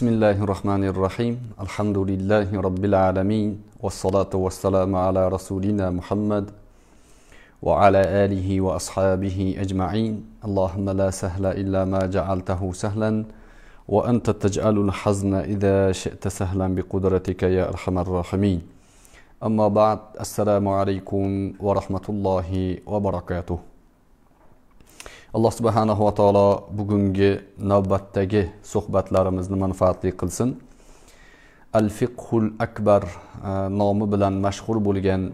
بسم الله الرحمن الرحيم الحمد لله رب العالمين والصلاة والسلام على رسولنا محمد وعلى آله وأصحابه أجمعين اللهم لا سهل إلا ما جعلته سهلا وأنت تجعل الحزن إذا شئت سهلا بقدرتك يا أرحم الراحمين أما بعد السلام عليكم ورحمة الله وبركاته alloh subhanahu va taolo bugungi navbatdagi suhbatlarimizni manfaatli qilsin. Al fiqhul akbar e, nomi bilan mashhur bo'lgan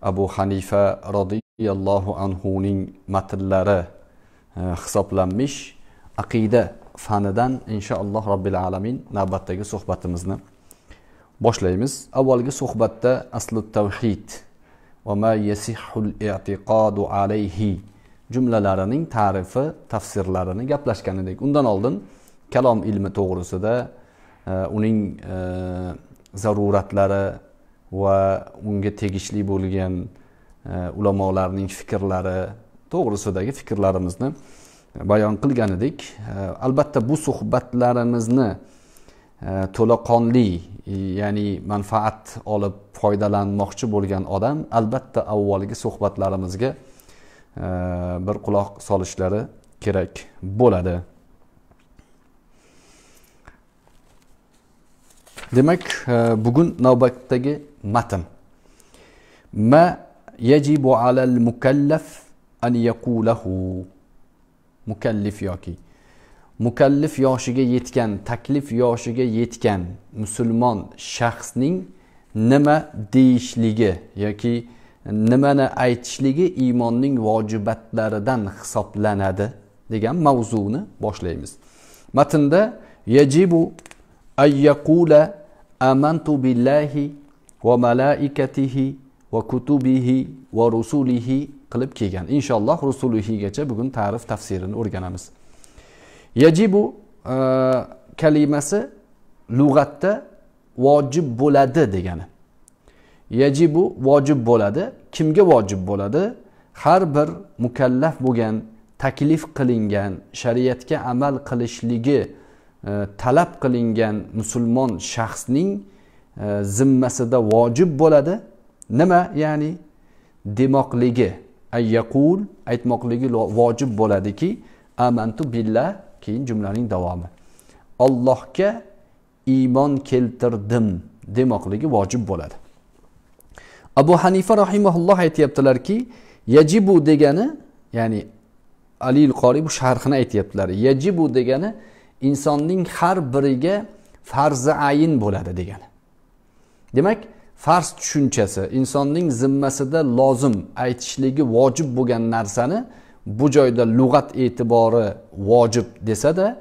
abu hanifa roziyallohu anhuning matnlari e, hisoblanmish aqida fanidan inshaalloh robbil alamin navbatdagi suhbatimizni boshlaymiz. Avvalgi suhbatda asli tavhid va ma yasihul i'tiqodu alayhi jumlalarining ta'rifi tafsirlarini gaplashgan edik undan oldin kalom ilmi to'g'risida e, uning e, zaruratlari va unga tegishli bo'lgan e, ulamolarning fikrlari to'g'risidagi fikrlarimizni bayon qilgan edik albatta bu suhbatlarimizni to'laqonli ya'ni manfaat olib foydalanmoqchi bo'lgan odam albatta avvalgi suhbatlarimizga bir quloq solishlari kerak bo'ladi. Demak e, bugun navbatdagi matn. Ma yajibu alal mukallaf an yaqulahu. Mukallif yoki. Mukallif yoshiga yetgan taklif yoshiga yetgan musulmon shaxsning nima deyishligi yoki nimani aytishligi iymonning vojibatlaridan hisoblanadi degan mavzuni boshlaymiz. Matnda yajibu ayyaqula amantu billahi va malaikatihi va kutubihi va rusulihi qilib kelgan. Inshaalloh rusulihigacha bugun ta'rif tafsirini o'rganamiz. Yajibu e, kalimasi lug'atda vojib bo'ladi degani. Yajibu vojib bo'ladi. Kimga vojib bo'ladi? Har bir mukallaf bo'lgan taklif qilingan shariatga amal qilishligi e, talab qilingan musulmon shaxsning e, zimmasida vojib bo'ladi. Nima? Ya'ni demoqligi. Ayyaqul aytmoqligi vojib bo'ladiki amantu billah keyin jumlaning davomi. Ollohga iymon keltirdim demoqligi vojib bo'ladi. Abu hanifa rahimaulloh aytyaptilarki yajibu degani ya'ni alil qoriy bu sharhini aytyaptilar. Yajibu degani insonning har biriga farzi ayin bo'ladi degani. Demak farz tushunchasi insonning zimmasida lozim aytishligi vojib bo'lgan narsani bu joyda lug'at e'tibori vojib desada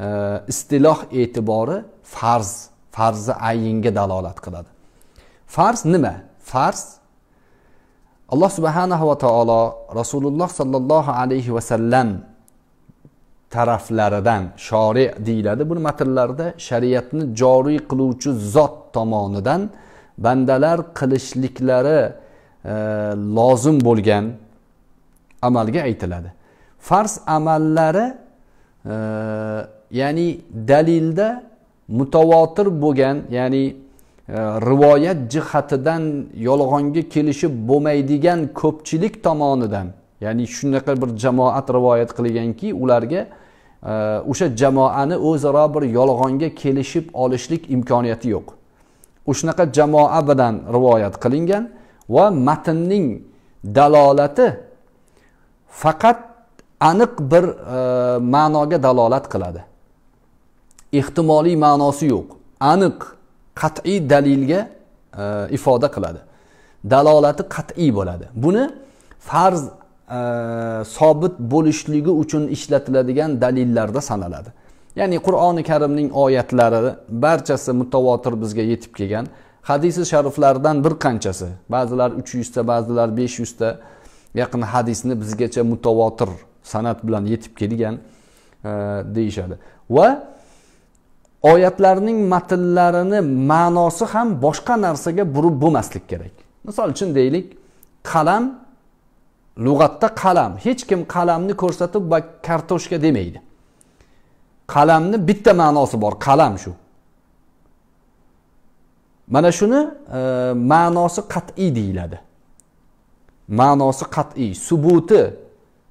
e, istiloh e'tibori farz farzi ayinga dalolat qiladi. Farz nima? Farz. Alloh subhanahu va taolo rasululloh sollallohu alayhi vasallam taraflaridan shori deyiladi. Buni matnlarda shariatni joriy qiluvchi zot tomonidan bandalar qilishliklari e, lozim bo'lgan amalga aytiladi. Farz amallari e, ya'ni dalilda mutavotir bo'lgan ya'ni Э, rivoyat jihatidan yolg'onga kelishib bo'lmaydigan ko'pchilik tomonidan ya'ni shunaqa bir jamoat rivoyat qilganki ularga e, o'sha jamoani o'zaro bir yolg'onga kelishib olishlik imkoniyati yo'q. Shunaqa jamoa bilan rivoyat qilingan va matnning dalolati faqat aniq bir e, ma'noga dalolat qiladi. Ehtimoliy ma'nosi yo'q. Aniq qat'iy dalilga e, ifoda qiladi. Dalolati qat'iy bo'ladi. Buni farz e, sobit bo'lishligi uchun ishlatiladigan dalillarda sanaladi. Ya'ni qur'oni karimning oyatlari barchasi mutavotir bizga yetib kelgan. Hadisi shariflardan bir qanchasi ba'zilar uch yuzta ba'zilar besh yuzta yaqin hadisni bizgacha mutavotir san'at bilan yetib kelgan e, deyishadi. Va oyatlarning matnlarini ma'nosi ham boshqa narsaga burib bo'lmaslik kerak. Misol uchun deylik qalam lug'atda qalam. Hech kim qalamni ko'rsatib va kartoshka demaydi. Qalamni bitta ma'nosi bor qalam shu. Mana shuni e, ma'nosi qat'iy deyiladi. Ma'nosi qat'iy subuti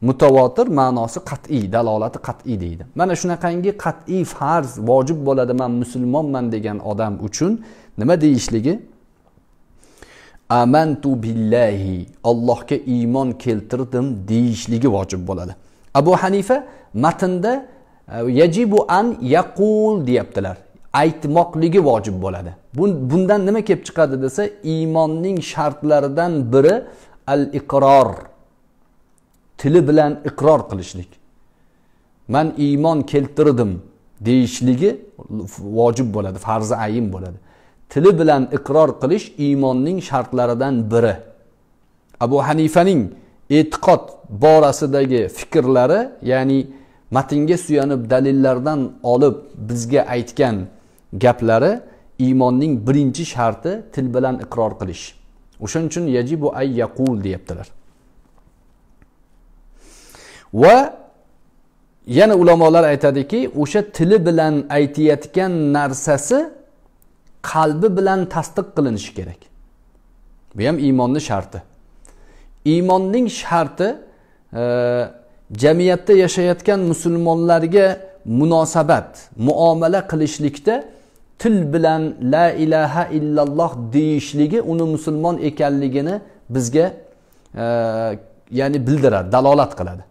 mutavotir ma'nosi qat'iy dalolati qat'iy deydi. Mana shunaqangi qat'iy farz vojib bo'ladi man musulmonman degan odam uchun nima deyishligi? Amantu billahi allohga iymon keltirdim deyishligi vojib bo'ladi. Abu hanifa matnda yajibu an yaqul deyaptilar. Aytmoqligi vojib bo'ladi. Bundan nima kelib chiqadi desa iymonning shartlaridan biri al iqror tili bilan iqror qilishlik. Man iymon keltirdim deyishligi vojib bo'ladi farzi ayin bo'ladi. Tili bilan iqror qilish iymonning shartlaridan biri. Abu hanifaning e'tiqod borasidagi fikrlari ya'ni matnga suyanib dalillardan olib bizga aytgan gaplari iymonning birinchi sharti til bilan iqror qilish. O'shaning uchun yajibu ay yaqul deyaptilar. Va yana ulamolar aytadiki o'sha tili bilan aytayotgan narsasi qalbi bilan tasdiq qilinishi kerak. Bu ham iymonni sharti. Iymonning sharti e, jamiyatda yashayotgan musulmonlarga munosabat muomala qilishlikda til bilan la ilaha illalloh deyishligi uni musulmon ekanligini bizga e, ya'ni bildiradi dalolat qiladi.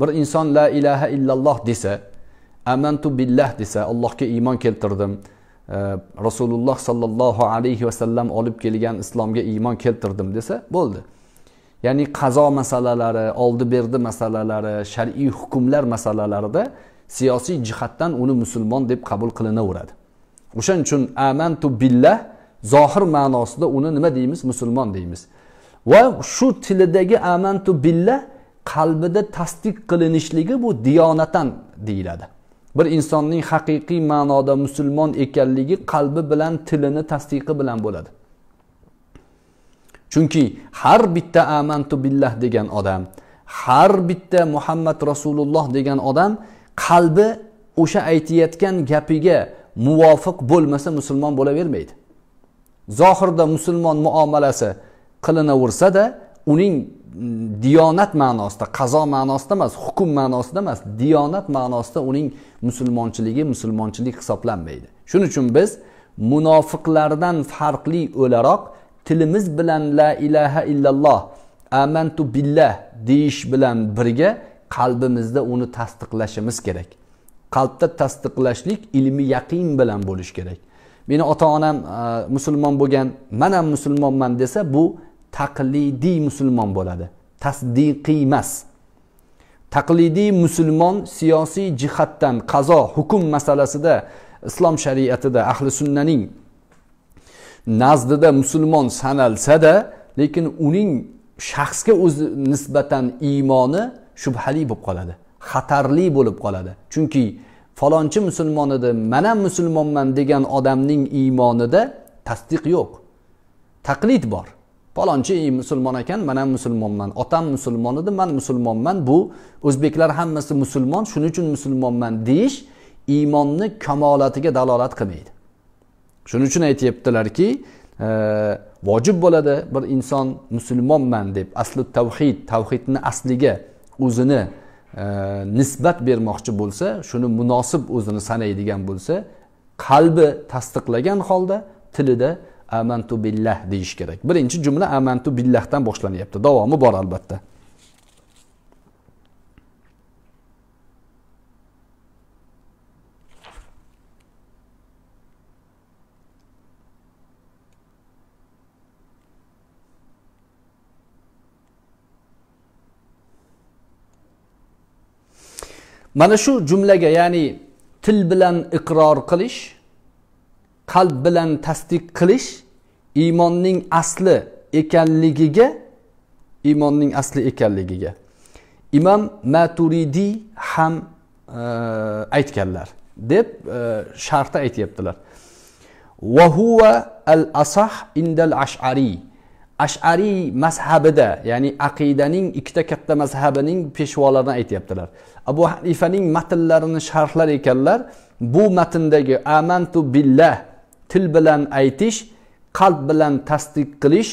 Bir inson la ilaha illalloh desa amantu billah desa allohga iymon keltirdim. Rasululloh sollallohu alayhi vasallam olib kelgan islomga iymon keltirdim desa bo'ldi. Ya'ni qazo masalalari oldi berdi masalalari shar'iy hukmlar masalalarida siyosiy jihatdan uni musulmon deb qabul qilinaveradi. O'shaning uchun amantu billah zohir ma'nosida uni nima deymiz? Musulmon deymiz. Va shu tilidagi amantu billah qalbida tasdiq qilinishligi bu diyonatan deyiladi. Bir insonning haqiqiy ma'noda musulmon ekanligi qalbi bilan tilini tasdiqi bilan bo'ladi. Chunki har bitta amantu billah degan odam har bitta muhammad rasululloh degan odam qalbi o'sha aytayotgan gapiga muvofiq bo'lmasa musulmon bo'lavermaydi. Zohirda musulmon muomalasi qilinaversada uning diyonat ma'nosida qazo ma'nosida emas hukm ma'nosida emas diyonat ma'nosida uning musulmonchiligi musulmonchilik hisoblanmaydi. Shuning uchun biz munofiqlardan farqli o'laroq tilimiz bilan la ilaha illalloh amantu billah deyish bilan birga qalbimizda uni tasdiqlashimiz kerak. Qalbda tasdiqlashlik ilmi yaqin bilan bo'lishi kerak. Meni ota onam musulmon bo'lgan man ham musulmonman desa bu taqlidiy musulmon bo'ladi. Tasdiqiy emas. Taqlidiy musulmon siyosiy jihatdan qazo hukm masalasida islom shariatida ahli sunnaning nazdida musulmon sanalsada lekin uning shaxsga o'zi nisbatan iymoni shubhali bo'lib qoladi. Xatarli bo'lib qoladi. Chunki falonchi musulmon edi man ham musulmonman degan odamning iymonida tasdiq yo'q. Taqlid bor. Palonchi musulmon ekan man ham musulmonman. Otam musulmon edi man musulmonman. Bu o'zbeklar hammasi musulmon shuning uchun musulmonman deyish iymonni kamolatiga dalolat qilmaydi. Shuning uchun aytyaptilarki e, vojib bo'ladi bir inson musulmonman deb asli tavhid tavhidni asliga o'zini e, nisbat bermoqchi bo'lsa shuni munosib o'zini sanaydigan bo'lsa qalbi tasdiqlagan holda tilida amantu billah deyish kerak. Birinchi jumla amantu billahdan boshlanyapti. Davomi bor albatta. Mana shu jumlaga ya'ni til bilan iqror qilish qalb bilan tasdiq qilish iymonning asli ekanligiga iymonning asli ekanligiga. Imom maturidiy ham e, aytganlar deb e, sharhda aytyaptilar. Vahuva al asah indal ash'ariy ashariy mazhabida ya'ni aqidaning ikkita katta mazhabining peshvolarini aytyaptilar. Abu hanifaning matnlarini sharhlar ekanlar. Bu matndagi amantu billah til bilan aytish qalb bilan tasdiq qilish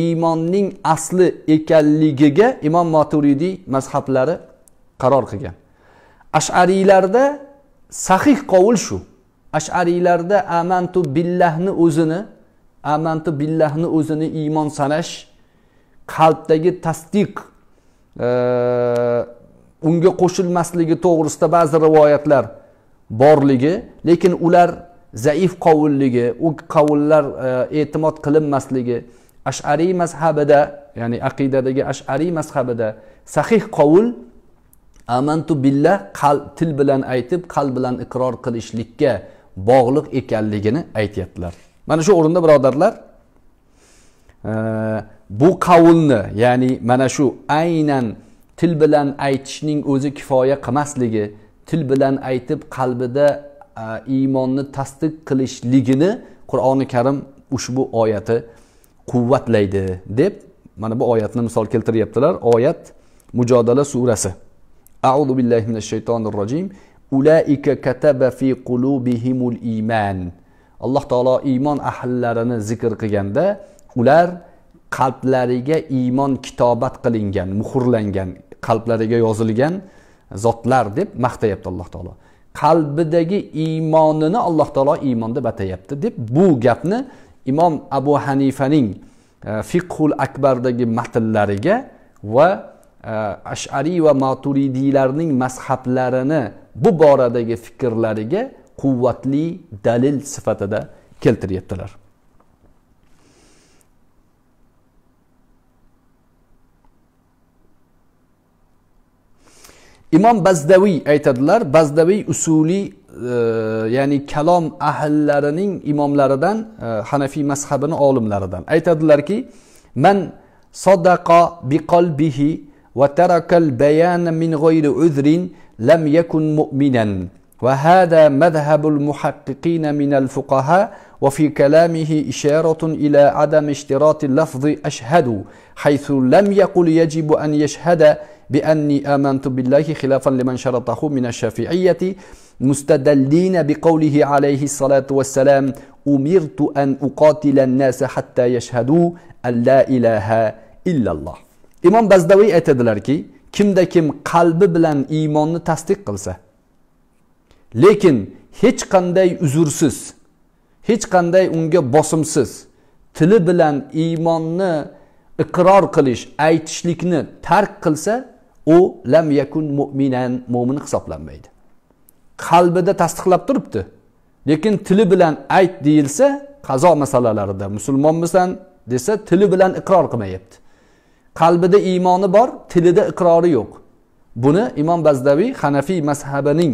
iymonning asli ekanligiga imom maturidiy mazhablari qaror qilgan. Ashariylarda sahih qovul shu. Ashariylarda amantu billahni o'zini amantu billahni o'zini iymon sanash qalbdagi tasdiq e, unga qo'shilmasligi to'g'risida ba'zi rivoyatlar borligi lekin ular zaif qovulligi u qovullar e, e'timod qilinmasligi ashariy mazhabida ya'ni aqidadagi ashariy mazhabida sahih qovul amantu billah qalb til bilan aytib qalb bilan iqror qilishlikka bog'liq ekanligini aytyaptilar. Mana shu o'rinda birodarlar e, bu qavulni ya'ni mana shu aynan til bilan aytishning o'zi kifoya qilmasligi til bilan aytib qalbida iymonni tasdiq qilishligini qur'oni karim ushbu oyati quvvatlaydi deb mana bu oyatni misol keltiryaptilar. Oyat mujodala surasi. Audu billahi minash shaytonir rojim ulaika kataba fi qulubihimul iymon alloh taolo iymon ahllarini zikr qilganda ular qalblariga iymon kitobat qilingan muhrlangan qalblariga yozilgan zotlar deb maqtayapti alloh taolo. Qalbidagi iymonini alloh taolo iymon deb atayapti deb bu gapni imom abu hanifaning e, fiqhul akbardagi matnlariga va e, ashariy va maturidiylarning mazhablarini bu boradagi fikrlariga quvvatli dalil sifatida keltiryaptilar. imom bazdaviy aytadilar bazdaviy usuliy e, ya'ni kalom ahllarining imomlaridan e, hanafiy mazhabini olimlaridan. Aytadilarki man sadaqa biqalbihi va tarakal bayana min g'oyri uzrin lam yakun mu'minan va hada madhabul muhaqqiqina minal fuqaha وفي كلامه إشارة إلى عدم اشتراط اللفظ أشهد حيث لم يقل يجب أن يشهد بأني آمنت بالله خلافا لمن شرطه من الشافعية مستدلين بقوله عليه الصلاة والسلام أمرت أن أقاتل الناس حتى يشهدوا أن لا إله إلا الله. إمام بزدوي أتدلركي kimda kim qalbi bilan iymonni tasdiq qilsa lekin hech qanday uzursiz hech qanday unga bosimsiz. Tili bilan iymonni iqror qilish aytishlikni tark qilsa u lam yakun mo'minan mo'min hisoblanmaydi. Qalbida tasdiqlab turibdi. Lekin tili bilan ayt deyilsa qazo masalalarida musulmonmisan desa tili bilan iqror qilmayapti. Qalbida iymoni bor tilida iqrori yo'q. Buni imom bazdaviy hanafiy mazhabining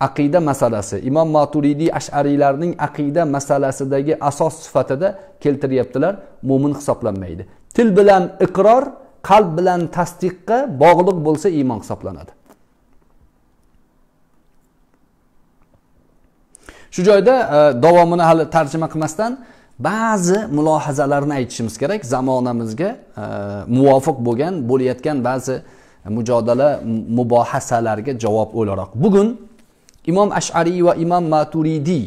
aqida masalasi. Imom maturidiy ashariylarning aqida masalasidagi asos sifatida keltiryaptilar. Mo'min hisoblanmaydi. Til bilan iqror qalb bilan tasdiqqa bog'liq bo'lsa iymon hisoblanadi. Shu joyda e, davomini hali tarjima qilmasdan ba'zi mulohazalarni aytishimiz kerak. Zamonamizga e, muvofiq bo'lgan bo'layotgan ba'zi mujodala mubohasalarga javob o'laroq. Bugun imom ashariy va imom maturidiy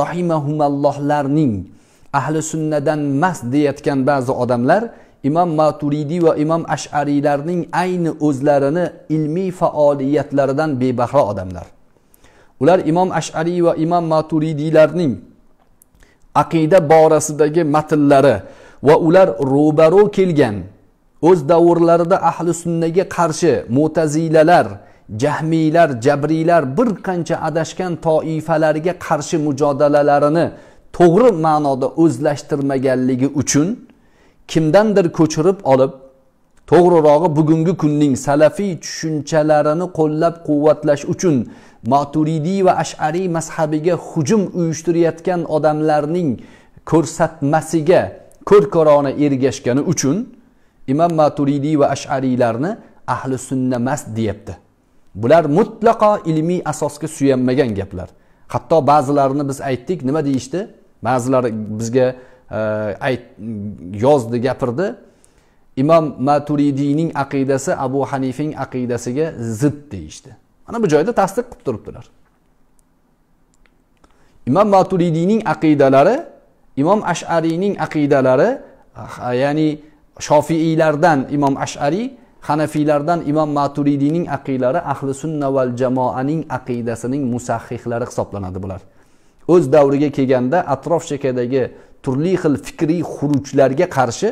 rohimahumallohlarning ahli sunnadan mas deyayotgan ba'zi odamlar imom maturidiy va imom ashariylarning ayni o'zlarini ilmiy faoliyatlaridan bebahra odamlar. Ular imom ashariy va imom maturidiylarning aqida borasidagi matnlari va ular ro'baro kelgan o'z davrlarida ahli sunnaga qarshi mo'tazilalar jahmiylar jabriylar bir qancha adashgan toifalarga qarshi mujodalalarini to'g'ri ma'noda o'zlashtirmaganligi uchun kimdandir ko'chirib olib to'g'rirog'i bugungi kunning salafiy tushunchalarini qo'llab quvvatlash uchun maturidiy va ashariy mazhabiga hujum uyushtirayotgan odamlarning ko'rsatmasiga ko'r ko'rona ergashgani uchun imom maturidiy va ashariylarni ahli sunna emas deyapti. Bular mutlaqo ilmiy asosga suyanmagan gaplar. Hatto ba'zilarini biz aytdik. Nima deyishdi? Ba'zilari bizga e, ayt yozdi gapirdi. Imom maturidiyning aqidasi abu hanifing aqidasiga zid deyishdi. Mana bu joyda tasdiq qilib turibdilar. Imom maturidiyning aqidalari imom ashariyning aqidalari ah, ya'ni shofiiylardan imom ashariy hanafiylardan imom maturidiyning aqidalari ahli sunna val jamoaning aqidasining musahhihlari hisoblanadi bular. O'z davriga kelganda atrof chekkadagi turli xil fikriy xurujlarga qarshi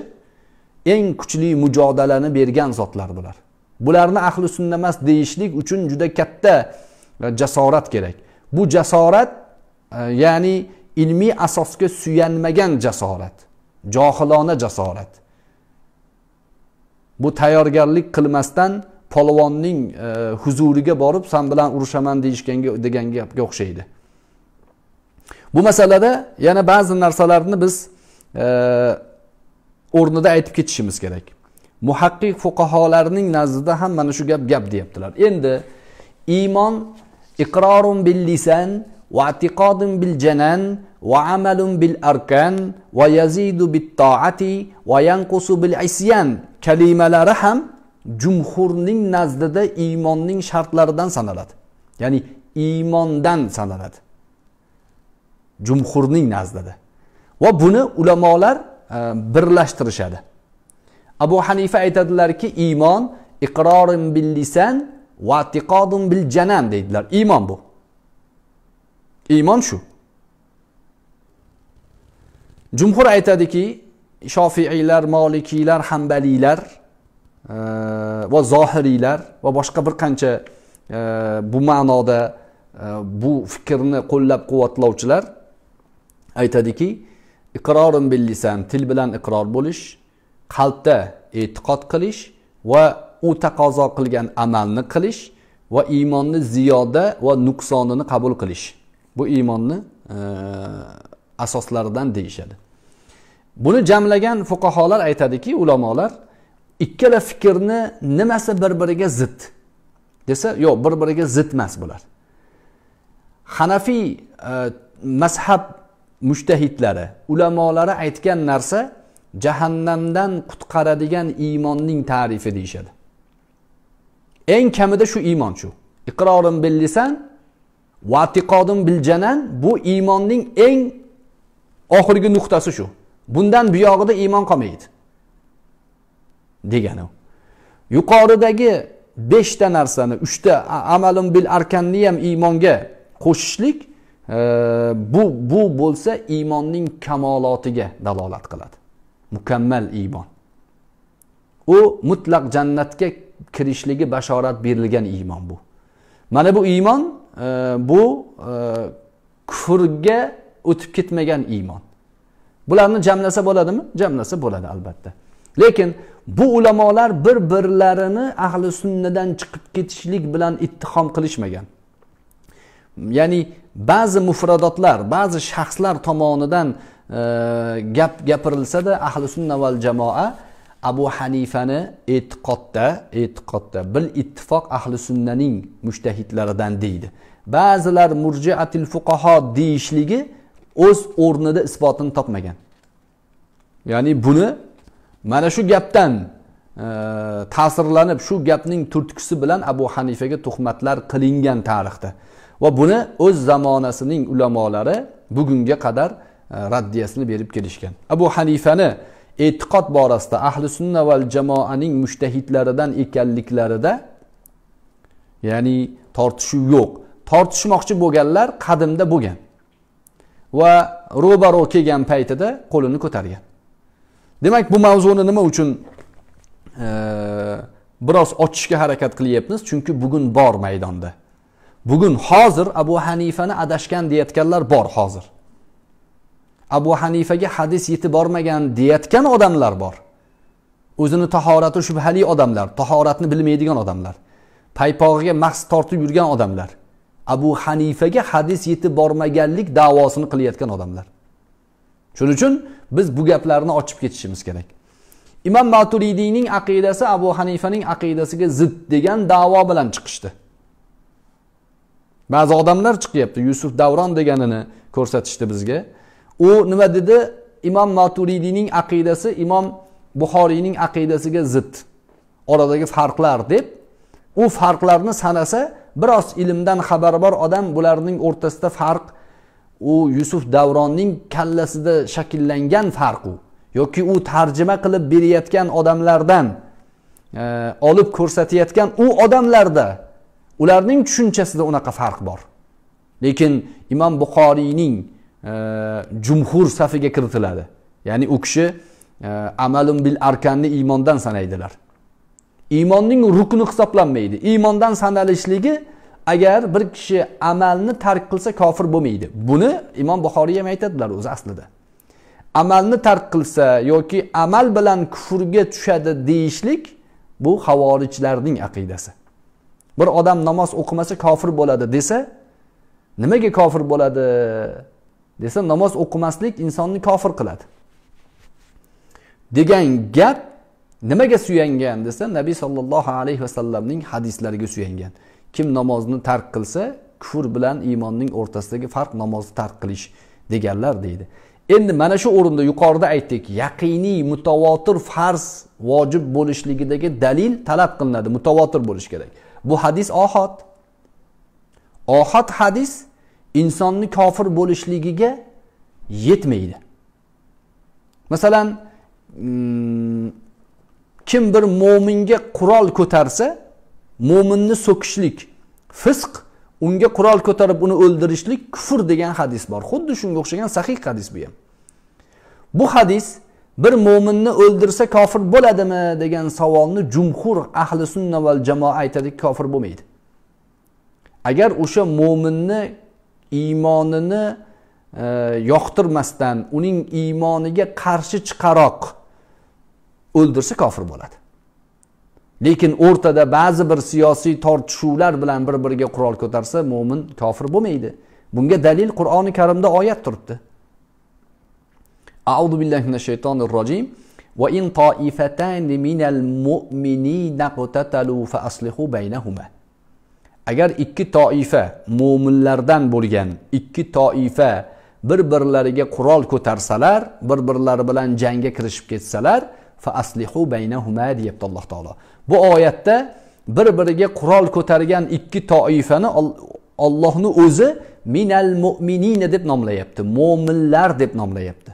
eng kuchli mujodalani bergan zotlar bular. Bularni ahli sunna emas deyishlik uchun juda katta e, jasorat kerak. Bu jasorat e, ya'ni ilmiy asosga suyanmagan jasorat johilona jasorat. Bu tayyorgarlik qilmasdan polvonning e, huzuriga borib san bilan urushaman deyishganga degan gapga o'xshaydi. Bu masalada yana ba'zi narsalarni biz e, o'rnida aytib ketishimiz kerak. Muhaqqiq fuqaholarning nazdida ham mana shu gap gap deyaptilar. Endi iymon iqrorun bil lisan va i'tiqodun bil janan va amalun bil arkan va yazidu bit toati va yanqusu bil isyan kalimalari ham jumhurning nazdida iymonning shartlaridan sanaladi ya'ni iymondan sanaladi jumhurning nazdida va buni ulamolar birlashtirishadi. Abu hanifa aytadilarki iymon iqrorin bil lisan va i'tiqodun bil janan deydilar. Iymon bu. Iymon shu. Jumhur aytadiki shofiiylar molikiylar hambaliylar e, va zohiriylar va boshqa bir qancha e, bu ma'noda e, bu fikrni qo'llab quvvatlovchilar aytadiki iqrorin bil lisan til bilan iqror bo'lish qalbda e'tiqod qilish va u taqozo qilgan amalni qilish va iymonni ziyoda va nuqsonini qabul qilish. Bu iymonni e, asoslaridan deyishadi. Buni jamlagan fuqarolar aytadiki ulamolar ikkala fikrni nimasi bir biriga zid desa yo'q bir biriga zid emas bular. Hanafiy e, mazhab mushtahidlari ulamolari aytgan narsa jahannamdan qutqaradigan iymonning tarifi deyishadi. Eng kamida shu iymon shu. Iqrorim bil lisan vatiqodim biljanan bu iymonning eng oxirgi nuqtasi shu. Bundan buyog'ida iymon qolmaydi. Degani yuqoridagi beshta narsani uchta amalim bil arkanni ham iymonga qo'shishlik e, bu bu bo'lsa iymonning kamolotiga dalolat qiladi. Mukammal iymon. U mutlaq jannatga kirishligi bashorat berilgan iymon bu. Mana bu iymon bu e, kufrga o'tib ketmagan iymon. Bularni jamlasa bo'ladimi? Jamlasa bo'ladi albatta. Lekin bu ulamolar bir birlarini ahli sunnadan chiqib ketishlik bilan ittihom qilishmagan. Ya'ni ba'zi mufradotlar ba'zi shaxslar tomonidan e, gap gapirilsada ahli sunna val jamoa abu hanifani e'tiqodda e'tiqodda bil ittifoq ahli sunnaning mushtahidlaridan deydi. Ba'zilar murjiatil fuqaho deyishligi o'z o'rnida isbotini topmagan. Ya'ni buni mana shu gapdan e, ta'sirlanib shu gapning turtkusi bilan abu hanifaga tuhmatlar qilingan tarixda. Va buni o'z zamonasining ulamolari bugunga qadar e, raddiyasini berib kelishgan. Abu hanifani e'tiqod borasida ahli sunna val jamoaning mushtahidlaridan ekanliklarida ya'ni tortishuv yo'q. Tortishmoqchi bo'lganlar qadimda bo'lgan va ro'baro kelgan paytida qo'lini ko'targan. Demak bu mavzuni nima uchun e, biroz ochishga harakat qilyapmiz? Chunki bugun bor maydonda. Bugun hozir abu hanifani adashgan deyayotganlar bor hozir. Abu hanifaga hadis yetib bormagan deyayotgan odamlar bor. O'zini tahorati shubhali odamlar tahoratni bilmaydigan odamlar. Paypog'iga mahs tortib yurgan odamlar. Abu hanifaga hadis yetib bormaganlik davosini qilayotgan odamlar. Shuning uchun biz bu gaplarni ochib ketishimiz kerak. Imom maturidiyning aqidasi abu hanifaning aqidasiga zid degan davo bilan chiqishdi. Ba'zi odamlar chiqyapti yusuf davron deganini ko'rsatishdi bizga. U nima dedi? Imom maturidiyning aqidasi imom buxoriyning aqidasiga zid. Oradagi farqlar deb u farqlarni sanasa biroz ilmdan xabari bor odam bularning o'rtasida farq u yusuf davronning kallasida shakllangan farq u. Yoki u tarjima qilib berayotgan odamlardan e, olib ko'rsatayotgan u odamlarda ularning tushunchasida unaqa farq bor. Lekin imom buxoriyning jumhur safiga kiritiladi. Ya'ni u kishi e, amalun bil arkanni iymondan sanaydilar. Iymonning rukni hisoblanmaydi. Iymondan sanalishligi agar bir kishi amalni tark qilsa kofir bo'lmaydi. Buni imom buxoriy ham aytadilar o'zi aslida. Amalni tark qilsa yoki amal bilan kufrga tushadi deyishlik bu havorijlarning aqidasi. Bir odam namoz o'qimasa kofir bo'ladi desa nimaga kofir bo'ladi? Desa namoz o'qimaslik insonni kofir qiladi. Degan gap nimaga suyangan desa nabiy sollallohu alayhi vasallamning hadislariga suyangan. Kim namozni tark qilsa kufr bilan iymonning o'rtasidagi farq namozni tark qilish deganlar deydi. Endi mana shu o'rinda yuqorida aytdik yaqiniy mutavotir farz vojib bo'lishligidagi dalil talab qilinadi mutavotir bo'lishi kerak. Bu hadis ohod ohod hadis insonni kofir bo'lishligiga yetmaydi. Masalan mm, kim bir mo'minga qurol ko'tarsa mo'minni so'kishlik fisq unga qurol ko'tarib uni o'ldirishlik kufr degan hadis bor. Xuddi shunga o'xshagan sahih hadis bu ham. Bu hadis bir mo'minni o'ldirsa kofir bo'ladimi degan savolni jumhur ahli sunna val jamoa aytadiki kofir bo'lmaydi. Agar o'sha mo'minni iymonini e, yoqtirmasdan uning iymoniga qarshi chiqaroq o'ldirsa kofir bo'ladi. Lekin o'rtada ba'zi bir siyosiy tortishuvlar bilan bir biriga qurol ko'tarsa mo'min kofir bo'lmaydi. Bunga dalil qur'oni karimda oyat turibdi. أعوذ billahi minash shaytonir الرجيم va in toifatan minal mu'minina فأصلحوا بينهما baynahuma. Agar ikki toifa mo'minlardan bo'lgan ikki toifa bir birlariga qurol ko'tarsalar bir birlari bilan jangga kirishib ketsalar fa aslihu baynahuma deyapti alloh taolo. Bu oyatda bir biriga qurol ko'targan ikki toifani ollohni o'zi minal mu'minina deb nomlayapti mo'minlar deb nomlayapti.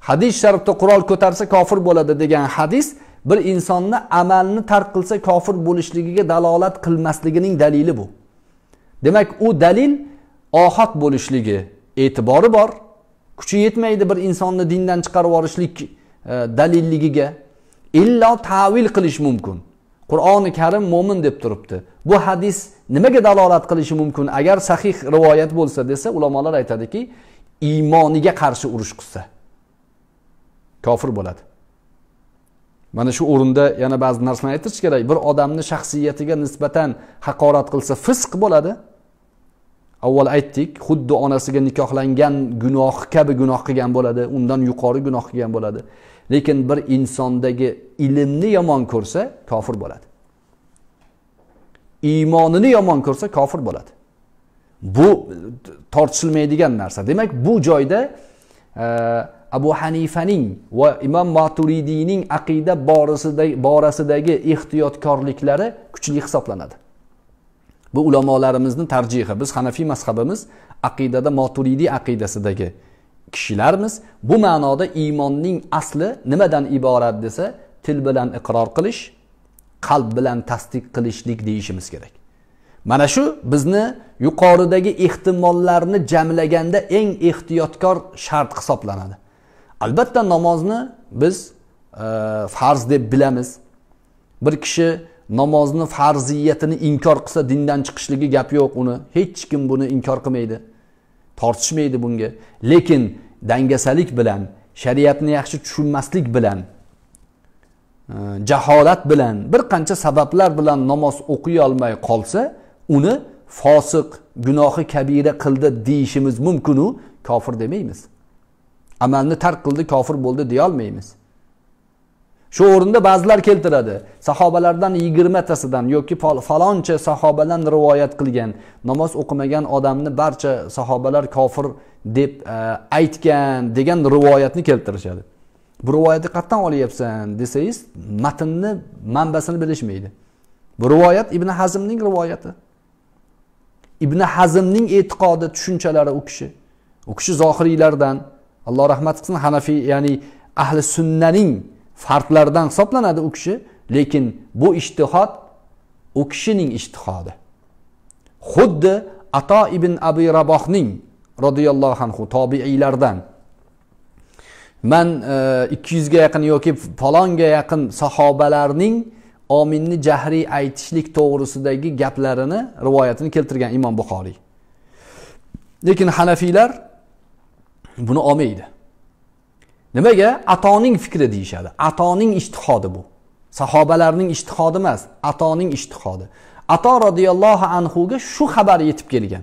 Hadis sharifda qurol ko'tarsa kofir bo'ladi degan hadis bir insonni amalni tark qilsa kofir bo'lishligiga dalolat qilmasligining dalili bu. Demak u dalil ohat bo'lishligi e'tibori bor. Kuchi yetmaydi bir insonni dindan chiqarib yuborishlik e, dalilligiga. Illo tavil qilish mumkin. Qur'oni karim mo'min deb turibdi. Bu hadis nimaga dalolat qilishi mumkin? Agar sahih rivoyat bo'lsa desa ulamolar aytadiki iymoniga qarshi urush qilsa. Kofir bo'ladi. Mana shu o'rinda yana ba'zi narsalarni aytish kerak. Bir odamni shaxsiyatiga nisbatan haqorat qilsa fisq bo'ladi. Avval aytdik xuddi onasiga nikohlangan gunoh kabi gunoh qilgan bo'ladi undan yuqori gunoh qilgan bo'ladi. Lekin bir insondagi ilmni yomon ko'rsa kofir bo'ladi. Iymonini yomon ko'rsa kofir bo'ladi. Bu tortishilmaydigan narsa. Demak bu joyda e, abu hanifaning va imom maturidiyning aqida borasidagi ehtiyotkorliklari kuchli hisoblanadi. Bu ulamolarimizni tarjihi biz hanafiy mazhabimiz aqidada moturidiy aqidasidagi kishilarmiz. Bu ma'noda iymonning asli nimadan iborat desa til bilan iqror qilish qalb bilan tasdiq qilishlik deyishimiz kerak. Mana shu bizni yuqoridagi ehtimollarni jamlaganda eng ehtiyotkor shart hisoblanadi. Albatta namozni biz e, farz deb bilamiz. Bir kishi namozni farziyatini inkor qilsa dindan chiqishligi gap yo'q uni. Hech kim buni inkor qilmaydi. Tortishmaydi bunga. Lekin dangasalik bilan shariatni yaxshi tushunmaslik bilan e, jaholat bilan bir qancha sabablar bilan namoz o'qiy olmay qolsa uni fosiq gunohi kabira qildi deyishimiz mumkinu. Kofir demaymiz. Amalni tark qildi kofir bo'ldi deyolmaymiz shu o'rinda ba'zilar keltiradi. Sahobalardan yigirmatasidan yoki faloncha sahobadan rivoyat qilgan namoz o'qimagan odamni barcha sahobalar kofir deb e, aytgan degan rivoyatni keltirishadi. Bu rivoyatni qayerdan olyapsan desangiz matnni manbasini bilishmaydi. Bu rivoyat ibn hazmning rivoyati. Ibn hazmning e'tiqodi tushunchalari u kishi. U kishi zohiriylardan alloh rahmat qilsin hanafiy ya'ni ahli sunnaning farqlaridan hisoblanadi u kishi. Lekin bu ishtihod u kishining ishtihodi. Xuddi ato ibn abi rabohning roziyallohu anhu tobiiylardan. Man e, ikki yuzga yaqin yoki falonga yaqin sahobalarning ominni jahriy aytishlik to'g'risidagi gaplarini rivoyatini keltirgan imom buxoriy. Lekin hanafiylar buni olmaydi. Nimaga? Atoning fikri deyishadi. Atoning ishtihodi bu. Sahobalarning ishtihodi emas atoning ishtihodi. Ato roziyallohu anhuga shu xabar yetib kelgan.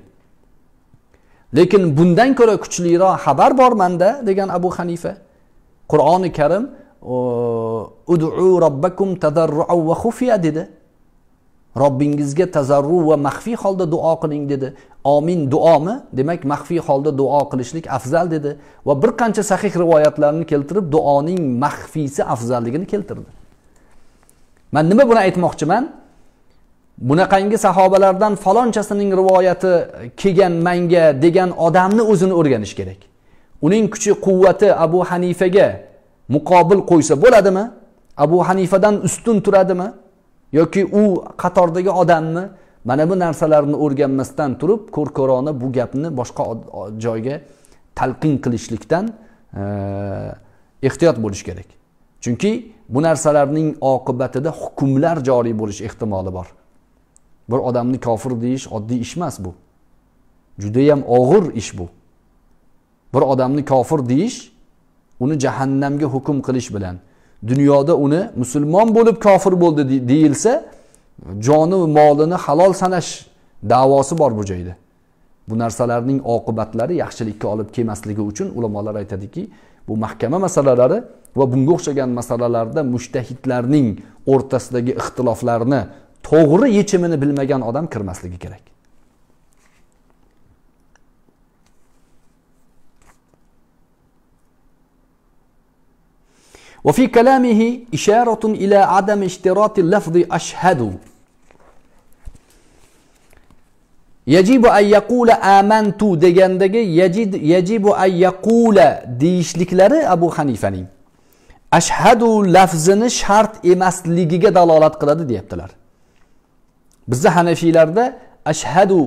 Lekin bundan ko'ra kuchliroq xabar bor manda degan abu hanifa. Qur'oni karim udu robbakum tadarrua va xufiya dedi. Robbingizga tazarru va maxfiy holda duo qiling dedi. Omin duomi demak maxfiy holda duo qilishlik afzal dedi va bir qancha sahih rivoyatlarni keltirib duoning maxfiysi afzalligini keltirdi. Man nima buni aytmoqchiman? Bunaqangi sahobalardan falonchasining rivoyati kelgan manga degan odamni o'zini o'rganish kerak. Uning kuchi quvvati abu hanifaga muqobil qo'ysa bo'ladimi? Abu hanifadan ustun turadimi? Yoki u qatordagi odamni mana bu narsalarni o'rganmasdan turib ko'r ko'rona bu gapni boshqa joyga talqin qilishlikdan e, ehtiyot bo'lish kerak. Chunki bu narsalarning oqibatida hukmlar joriy bo'lish ehtimoli bor. Bir odamni kofir deyish oddiy ish emas bu. Judayam og'ir ish bu. Bir odamni kofir deyish uni jahannamga hukm qilish bilan dunyoda uni musulmon bo'lib kofir bo'ldi deyilsa joni molini halol sanash davosi bor bu joyda bu narsalarning oqibatlari yaxshilikka olib kelmasligi uchun ulamolar aytadiki bu mahkama masalalari va bunga o'xshagan masalalarda mushtahidlarning o'rtasidagi ixtiloflarni to'g'ri yechimini bilmagan odam kirmasligi kerak وفي كلامه إشارة إلى عدم اشتراط اللفظ أشهد yajibu ayyaqula amantu degandagi yajibu ayyaqula deyishliklari abu hanifaning. Ashhadu lafzini shart emasligiga dalolat qiladi deyaptilar. Bizni hanafiylarda ashhadu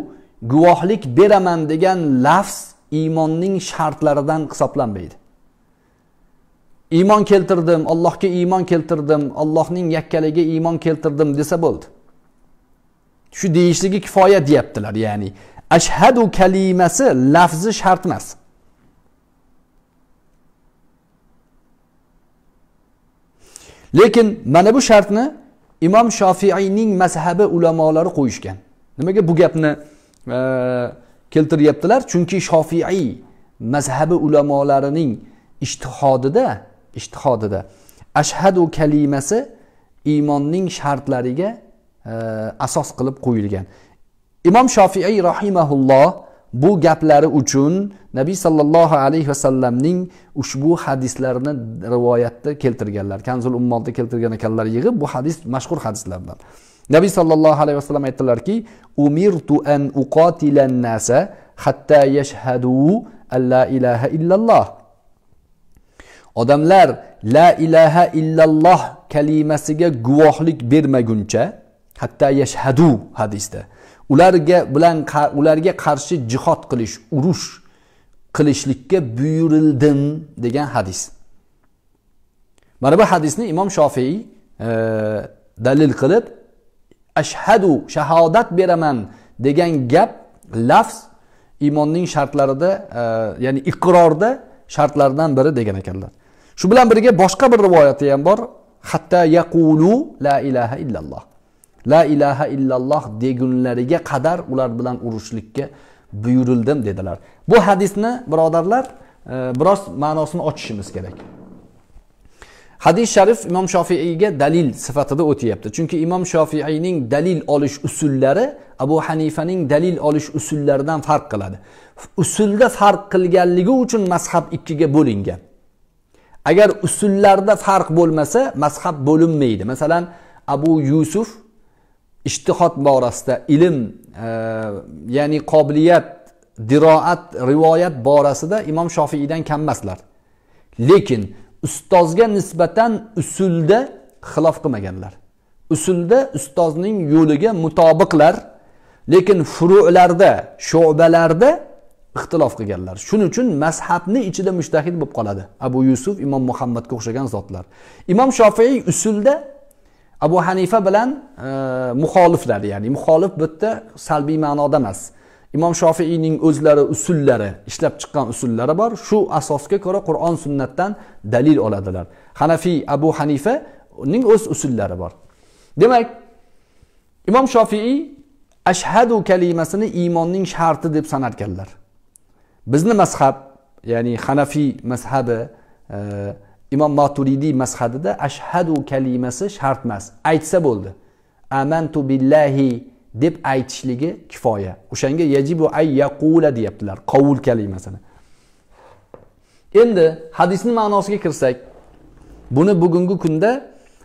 guvohlik beraman degan lafz iymonning shartlaridan hisoblanmaydi. Iymon keltirdim allohga iymon keltirdim allohning yakkaligiga iymon keltirdim desa bo'ldi. Shu deyishligi kifoya deyaptilar ya'ni ashhadu kalimasi lafzi shart emas. Lekin mana bu shartni imom shofiiyning mazhabi ulamolari qo'yishgan. Nimaga bu gapni e, keltiryaptilar? Chunki shofiiy mazhabi ulamolarining ishtihodida ishtihodida ashhadu kalimasi iymonning shartlariga asos qilib qo'yilgan. Imom shofiiy rahimaulloh bu gaplari uchun nabiy sollallohu alayhi vasallamning ushbu hadislarini rivoyatda keltirganlar kanzul ummolda keltirgan ekanlar yig'ib bu hadis mashhur hadislardan. Nabiy sollallohu alayhi vasallam aytdilarki umirtu an uqotilan nasa hatta yashhadu alla ilaha illalloh. Odamlar la ilaha illalloh kalimasiga guvohlik bermaguncha hatto yashhadu hadisda. Ularga bilan ularga qarshi jihod qilish urush qilishlikka buyurildim degan hadis. Mana bu hadisni imom shofiy e, dalil qilib ashhadu shahodat beraman degan gap lafz iymonning shartlarida e, ya'ni iqrorda shartlardan biri degan ekanlar. Shu bilan birga boshqa bir rivoyati ham bor. Hatta yaqulu la ilaha illalloh. la ilaha illalloh degunlariga qadar ular bilan urushlikka buyurildim dedilar. Bu hadisni birodarlar e, biroz ma'nosini ochishimiz kerak. Hadis sharif imom shofiiyga dalil sifatida o'tyapti. Chunki imom shofiiyning dalil olish usullari abu hanifaning dalil olish usullaridan farq qiladi. Usulda farq qilganligi uchun mazhab ikkiga bo'lingan. Agar usullarda farq bo'lmasa mazhab bo'linmaydi. Masalan abu yusuf ishtihod borasida ilm e, ya'ni qobiliyat diroat rivoyat borasida imom shofiiydan kammaslar lekin ustozga nisbatan usulda xilof qilmaganlar. Usulda ustozning yo'liga mutobiqlar lekin furularda shu'balarda ixtilof qilganlar. Shuning uchun mazhabni ichida mushtahid bo'lib qoladi. Abu yusuf imom muhammadga o'xshagan zotlar. Imom shofiiy usulda abu hanifa bilan e, muxoliflar ya'ni muxolif bu yerda salbiy ma'noda emas. Imom shofiiyning o'zlari usullari ishlab chiqqan usullari bor. Shu asosga ko'ra qur'on sunnatdan dalil oladilar. Hanafiy abu hanifaning o'z usullari bor. Demak imom shofiiy ashhadu kalimasini iymonning sharti deb sanarkanlar. Bizni mazhab ya'ni hanafiy mazhabi e, imom maturidiy mazhabida ashhadu kalimasi shart emas aytsa bo'ldi. Amantu billahi deb aytishligi kifoya. O'shanga yajibu ay yaqula deyaptilar qovul kalimasini. Endi hadisni ma'nosiga kirsak buni bugungi kunda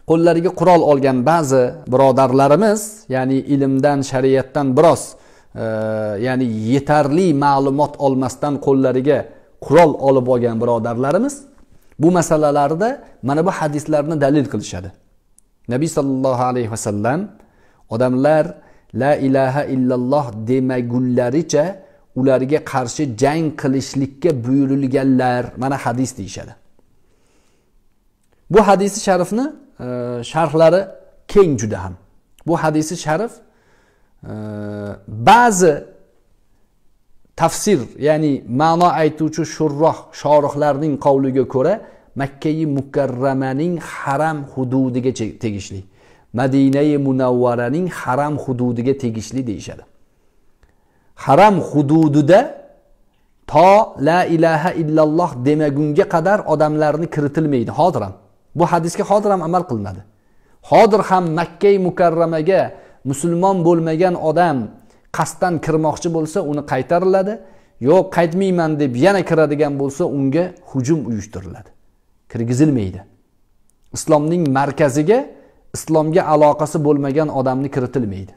qo'llariga qurol olgan ba'zi birodarlarimiz ya'ni ilmdan shariatdan biroz e, ya'ni yetarli ma'lumot olmasdan qo'llariga qurol olib olgan birodarlarimiz bu masalalarda mana bu hadislarni dalil qilishadi. Nabiy sollallohu alayhi vasallam odamlar la ilaha illalloh demagunlaricha ularga qarshi jang qilishlikka buyurilganlar mana hadis deyishadi. Bu hadisi sharifni e, sharhlari keng juda ham. Bu hadisi sharif e, ba'zi tafsir ya'ni ma'no aytuvchi shurroh shorihlarning qavliga ko'ra makkai mukarramaning haram hududiga tegishli. Madinai munavvaraning haram hududiga tegishli deyishadi. Haram hududida to la ilaha illalloh demagunga qadar odamlarni kiritilmaydi. Hozir ham. Bu hadisga hozir ham amal qilinadi. Hozir ham makkai mukarramaga musulmon bo'lmagan odam qasddan kirmoqchi bo'lsa uni qaytariladi. Yo'q qaytmayman deb yana kiradigan bo'lsa unga hujum uyushtiriladi. Kirgizilmaydi. Islomning markaziga islomga aloqasi bo'lmagan odamni kiritilmaydi.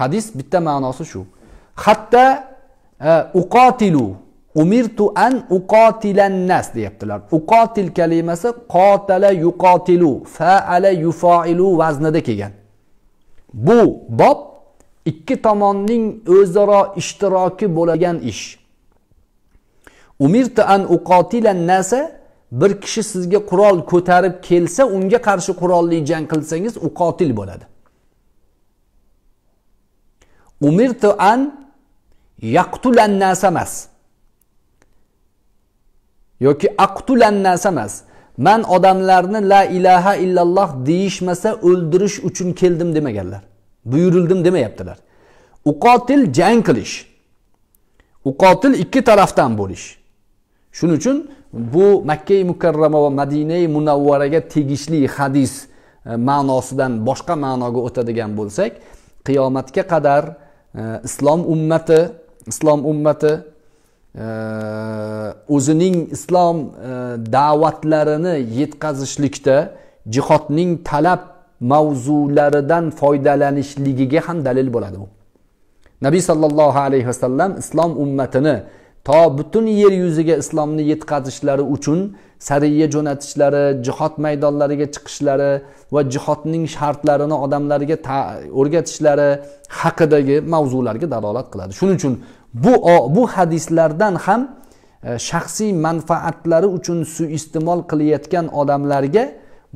Hadis bitta ma'nosi shu. Hatto e, uqotilu umirtu an uqotilannas deyaptilar. Uqotil kalimasi qotala yuqotilu faala yufoilu vaznida kelgan. Bu bob ikki tomonning o'zaro ishtiroki bo'ladigan ish. Umirta an uqotilan nasa bir kishi sizga qurol ko'tarib kelsa unga qarshi qurolli jang qilsangiz uqotil bo'ladi. Umirtu an yaqtulan nasa emas yoki aqtulan nasa emas man odamlarni la ilaha illalloh deyishmasa o'ldirish uchun keldim demaganlar. buyurildim demayaptilar. Uqotil jang qilish. Uqotil ikki tarafdan bo'lish. Shuning uchun bu makkai mukarrama va madinai munavvaraga tegishli hadis e, ma'nosidan boshqa ma'noga o'tadigan bo'lsak qiyomatga qadar e, islom ummati islom ummati e, o'zining e, islom da'vatlarini yetkazishlikda jihodning talab mavzularidan foydalanishligiga ham dalil bo'ladi bu. Nabiy sollallohu alayhi vasallam islom ummatini to butun yer yuziga islomni yetkazishlari uchun sariya jo'natishlari jihod maydonlariga chiqishlari va jihodning shartlarini odamlarga o'rgatishlari haqidagi mavzularga dalolat qiladi. Shuning uchun bu bu hadislardan ham e, shaxsiy manfaatlari uchun suiiste'mol qilayotgan odamlarga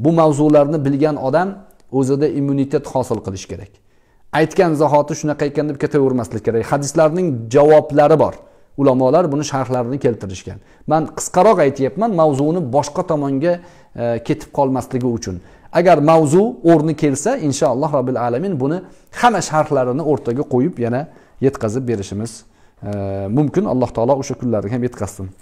bu mavzularni bilgan odam o'zida immunitet hosil qilish kerak. Aytgan zahoti shunaqa ekan deb ketavermaslik kerak. Hadislarning javoblari bor. Ulamolar buni sharhlarini keltirishgan. Man qisqaroq aytyapman mavzuni boshqa tomonga e, ketib qolmasligi uchun. Agar mavzu o'rni kelsa inshaalloh robbil alamin buni hamma sharhlarini o'rtaga qo'yib yana yetkazib berishimiz e, mumkin. Alloh taolo o'sha kunlarga ham yetkazsin.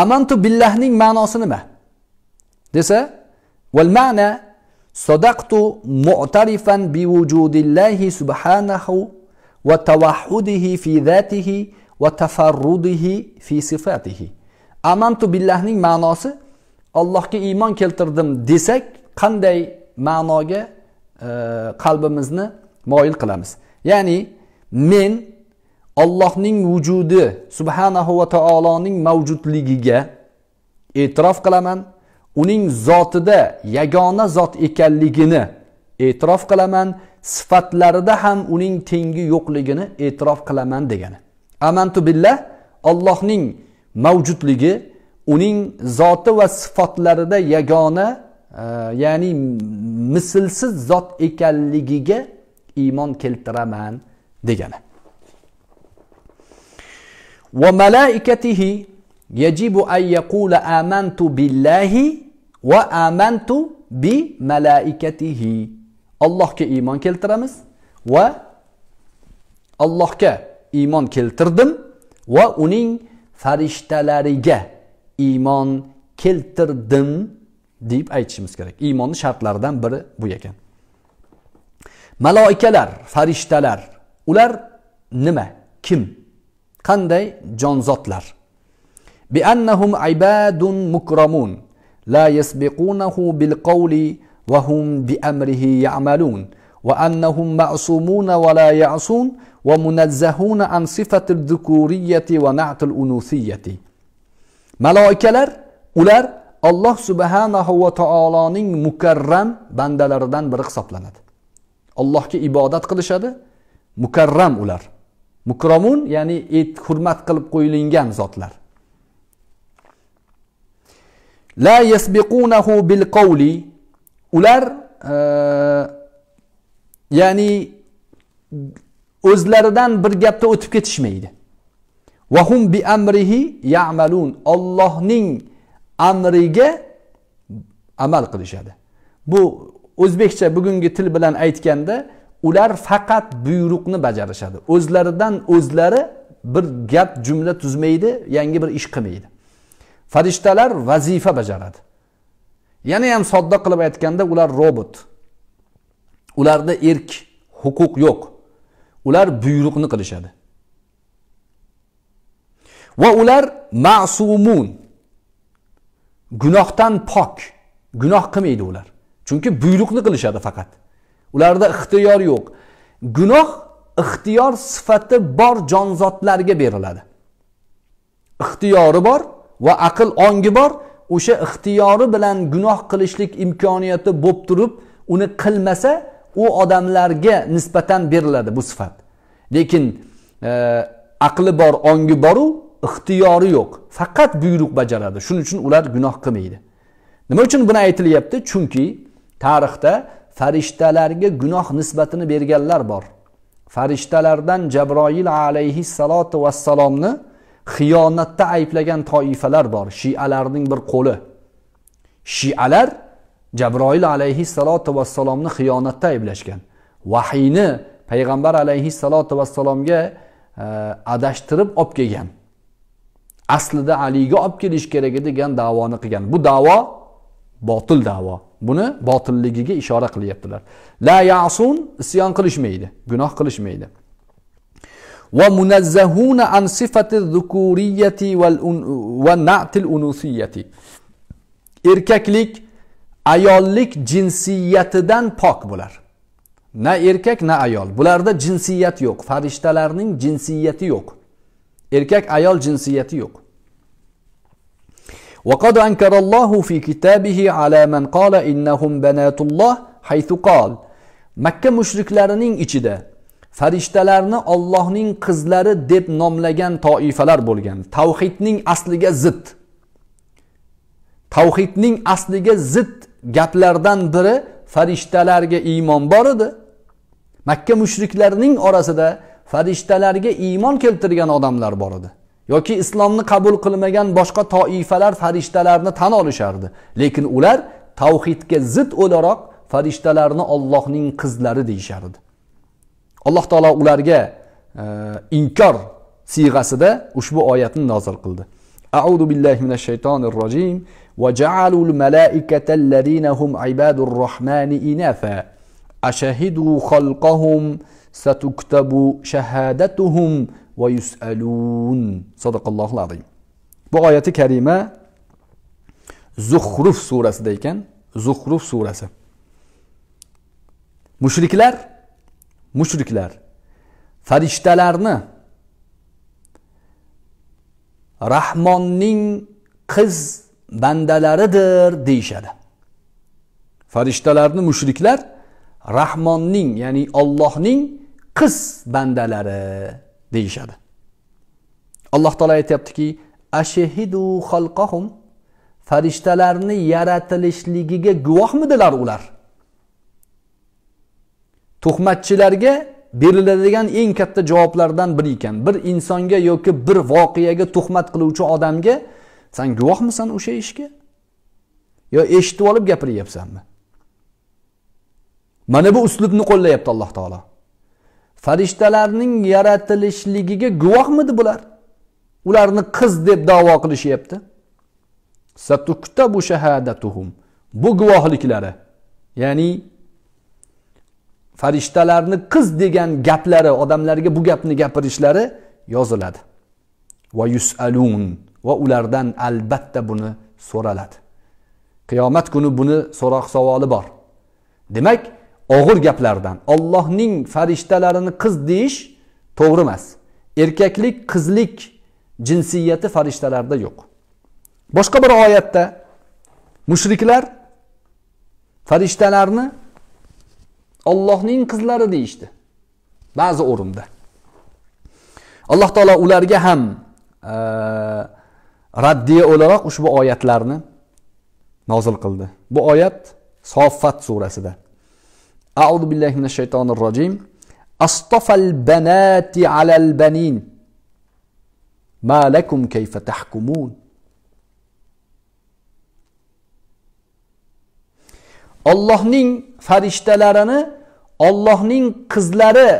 Amantu billahning ma'nosi nima? Desa val ma'na sadaqtu mu'tarifan bi wujudillahi subhanahu va tavahhudihi fi zatihi va tafarrudihi fi sifatihi. Amantu billahning ma'nosi allohga iymon keltirdim desak qanday ma'noga e, qalbimizni moyil qilamiz? Ya'ni men Allohning vujudi subhanahu va taoloning mavjudligiga e'tirof qilaman. Uning zotida yagona zot ekanligini e'tirof qilaman. Sifatlarida ham uning tengi yo'qligini e'tirof qilaman degani. Amantu billah Allohning mavjudligi uning zoti va sifatlarida yagona e, ya'ni mislsiz zot ekanligiga iymon keltiraman degani. Va malaikatihi yajibu an yaqula amantu billahi va amantu bi malaikatihi allohga iymon keltiramiz va allohga iymon keltirdim va uning farishtalariga iymon keltirdim deb aytishimiz kerak. İymonni shartlaridan biri bu ekan. Maloikalar farishtalar ular nima? Kim qanday jonzotlar? Biannahum ibadun mukramun la yasbiqunahu bil qawli va hum bi amrihi ya'malun va annahum ma'sumuna va la ya'sun va munazzahuna an sifatil dhukuriyati va na'til unuthiyati maloikalar ular Alloh subhanahu va taoloning mukarram bandalaridan biri hisoblanadi. Allohga ibodat qilishadi mukarram ular. Mukromun ya'ni et hurmat qilib qo'yilgan zotlar. La yasbiqunahu bil qawli. Ular e, ya'ni o'zlaridan bir gapda o'tib ketishmaydi. Vahum bi amrihi ya'malun. Allohning amriga amal qilishadi. Bu o'zbekcha bugungi til bilan aytganda ular faqat buyruqni bajarishadi. O'zlaridan o'zlari bir gap jumla tuzmaydi yangi bir ish qilmaydi. Farishtalar vazifa bajaradi. Yana ham sodda qilib aytganda ular robot. Ularda erk huquq yo'q. Ular buyruqni qilishadi. Va ular ma'sumun. Gunohdan pok. Gunoh qilmaydi ular. Chunki buyruqni qilishadi faqat. Ularda ixtiyor yo'q. Gunoh ixtiyor sifati bor jonzotlarga beriladi. Ixtiyori bor va aql ongi bor o'sha ixtiyori bilan gunoh qilishlik imkoniyati bo'lib turib uni qilmasa u odamlarga nisbatan beriladi bu sifat. Lekin e, aqli bor ongi boru ixtiyori yo'q. Faqat buyruq bajaradi. Shuning uchun ular gunoh qilmaydi. Nima uchun buni aytilyapti? Chunki tarixda farishtalarga gunoh nisbatini berganlar bor. Farishtalardan jabroil alayhissalotu vassalomni xiyonatda ayblagan toifalar bor. Shialarning bir qo'li. Shialar jabroil alayhissalotu vassalomni xiyonatda ayblashgan. Vahiyni payg'ambar alayhissalotu vassalomga e, adashtirib olib kelgan. Aslida aliga olib kelish kerak edi degan davoni qilgan. Bu davo botil davo. Buni botilligiga ishora qilyaptilar. La yasun isyon qilishmaydi gunoh qilishmaydi. Va munazzahuna an sifati zukuriyati va na'til unusiyati. Erkaklik ayollik jinsiyatidan pok bular na erkak na ayol. Bularda jinsiyat yo'q farishtalarning jinsiyati yo'q. Erkak ayol jinsiyati yo'q. وقد أنكر الله في كتابه على من قال إنهم بنات الله حيث قال makka mushriklarining ichida farishtalarni ollohning qizlari deb nomlagan toifalar bo'lgan tavhidning asliga zid tavhidning asliga zid gaplardan biri farishtalarga iymon bor edi makka mushriklarining orasida farishtalarga iymon keltirgan odamlar bor edi yoki islomni qabul qilmagan boshqa toifalar farishtalarni tan olishardi lekin ular tavhidga zid o'laroq farishtalarni ollohning qizlari deyishardi alloh taolo ularga e, inkor siyg'asida ushbu oyatni nozil qildi أعوذ بالله من الشيطان الرجيم وجعلوا الملائكة الذين هم عباد الرحمن إناثا أشهدوا خلقهم ستكتب شهادتهم va yusalun sadaqallohu azim bu oyati karima zuhruf surasida ekan zuhruf surasi mushriklar mushriklar farishtalarni rahmonning qiz bandalaridir deyishadi. Farishtalarni mushriklar rahmonning ya'ni allohning qiz bandalari. Deyishadi. Alloh taolo aytyaptiki ashehidu xalqahum farishtalarni yaratilishligiga guvohmidilar ular. Tuhmatchilarga beriladigan eng katta javoblardan biri ekan. Bir insonga yoki bir voqeaga tuhmat qiluvchi odamga san guvohmisan o'sha ishga? yo eshitib olib gapiryapsanmi? Mana bu uslubni qo'llayapti alloh taolo. Farishtalarning yaratilishligiga guvohmidi bular? Ularni qiz deb da'vo qilishyapti. Satuktabu shahadatuhum. Bu guvohliklari ya'ni farishtalarni qiz degan gaplari odamlarga bu gapni gapirishlari yoziladi. Va yusalun va ulardan albatta buni so'raladi. Qiyomat kuni buni so'roq savoli bor. Demak og'ir gaplardan ollohning farishtalarini qiz deyish to'g'ri emas. Erkaklik qizlik jinsiyati farishtalarda yo'q. Boshqa bir oyatda mushriklar farishtalarni ollohning qizlari deyishdi ba'zi o'rinda. Alloh taolo ularga ham e, raddiya o'laroq ushbu oyatlarni nozil qildi. Bu oyat soffat surasida. Audu billahi minash shaytonir rojim astafal banati alal banin. Ma lakum kayfa tahkumun ollohning farishtalarini ollohning qizlari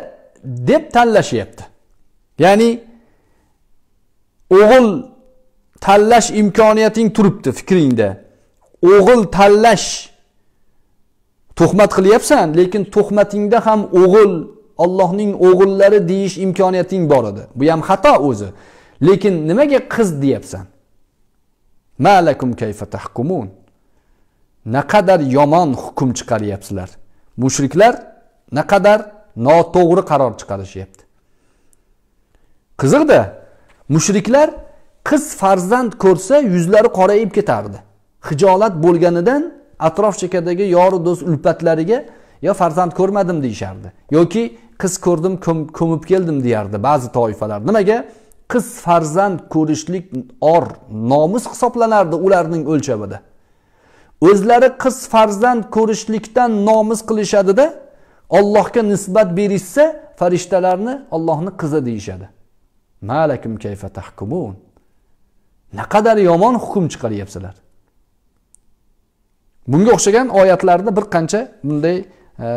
deb tanlashyapti ya'ni o'g'il tanlash imkoniyating turibdi fikringda. O'g'il tanlash tuhmat qilyapsan lekin tuhmatingda ham o'g'il ollohning o'g'illari deyish imkoniyating bor edi. Bu ham xato o'zi. Lekin nimaga qiz deyapsan? Malakum kayfa tahkumun? Naqadar yomon hukm chiqaryapsizlar. Mushriklar naqadar noto'g'ri qaror chiqarishyapti. Qiziqda mushriklar qiz farzand ko'rsa yuzlari qorayib ketardi. Hijolat bo'lganidan atrof chekkadagi yori do'st ulpatlariga yo farzand ko'rmadim deyishardi. Yoki qiz ko'rdim ko'mib keldim deyardi ba'zi toifalar. Nimaga? Qiz farzand ko'rishlik or nomus hisoblanardi ularning o'lchamida. O'zlari qiz farzand ko'rishlikdan nomus qilishadida ollohga nisbat berishsa farishtalarni ollohni qizi deyishadi. Malakum kayfa tahkumun? Naqadar yomon hukm chiqaryapsizlar. Bunga o'xshagan oyatlarda bir qancha bunday e,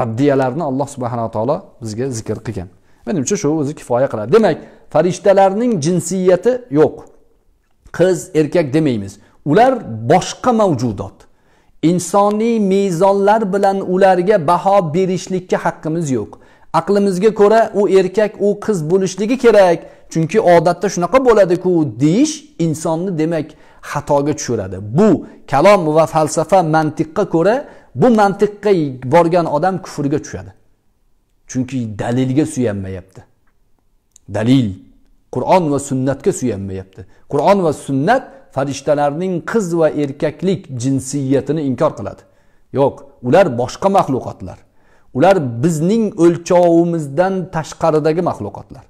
raddiyalarni alloh subhanava taolo bizga zikr qilgan. Menimcha shu o'zi kifoya qiladi. Demak farishtalarning jinsiyati yo'q. Qiz erkak demaymiz. Ular boshqa mavjudot. Insoniy mezonlar bilan ularga baho berishlikka haqqimiz yo'q. Aqlimizga ko'ra u erkak u qiz bo'lishligi kerak. Chunki odatda shunaqa bo'ladiku deyish insonni demak xatoga tushiradi. Bu kalom va falsafa mantiqqa ko'ra bu mantiqqa borgan odam kufrga tushadi. Chunki dalilga suyanmayapti. Dalil qur'on va sunnatga suyanmayapti. Qur'on va sunnat farishtalarning qiz va erkaklik jinsiyatini inkor qiladi. Yo'q ular boshqa maxluqotlar. Ular bizning o'lchovimizdan tashqaridagi maxluqotlar.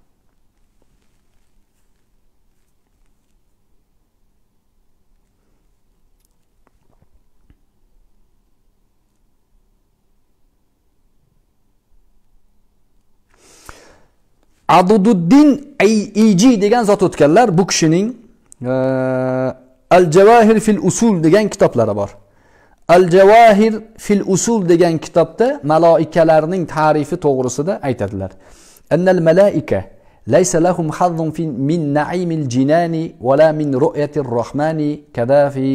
Adududdin iji degan zot o'tganlar bu kishining al javahir fil usul degan kitoblari bor. al javahir fil usul degan kitobda maloikalarning tarifi to'g'risida aytadilar. Annal malaika laysa lahum hazzun min naimil jinani wala min ru'yatir rohmani kada fi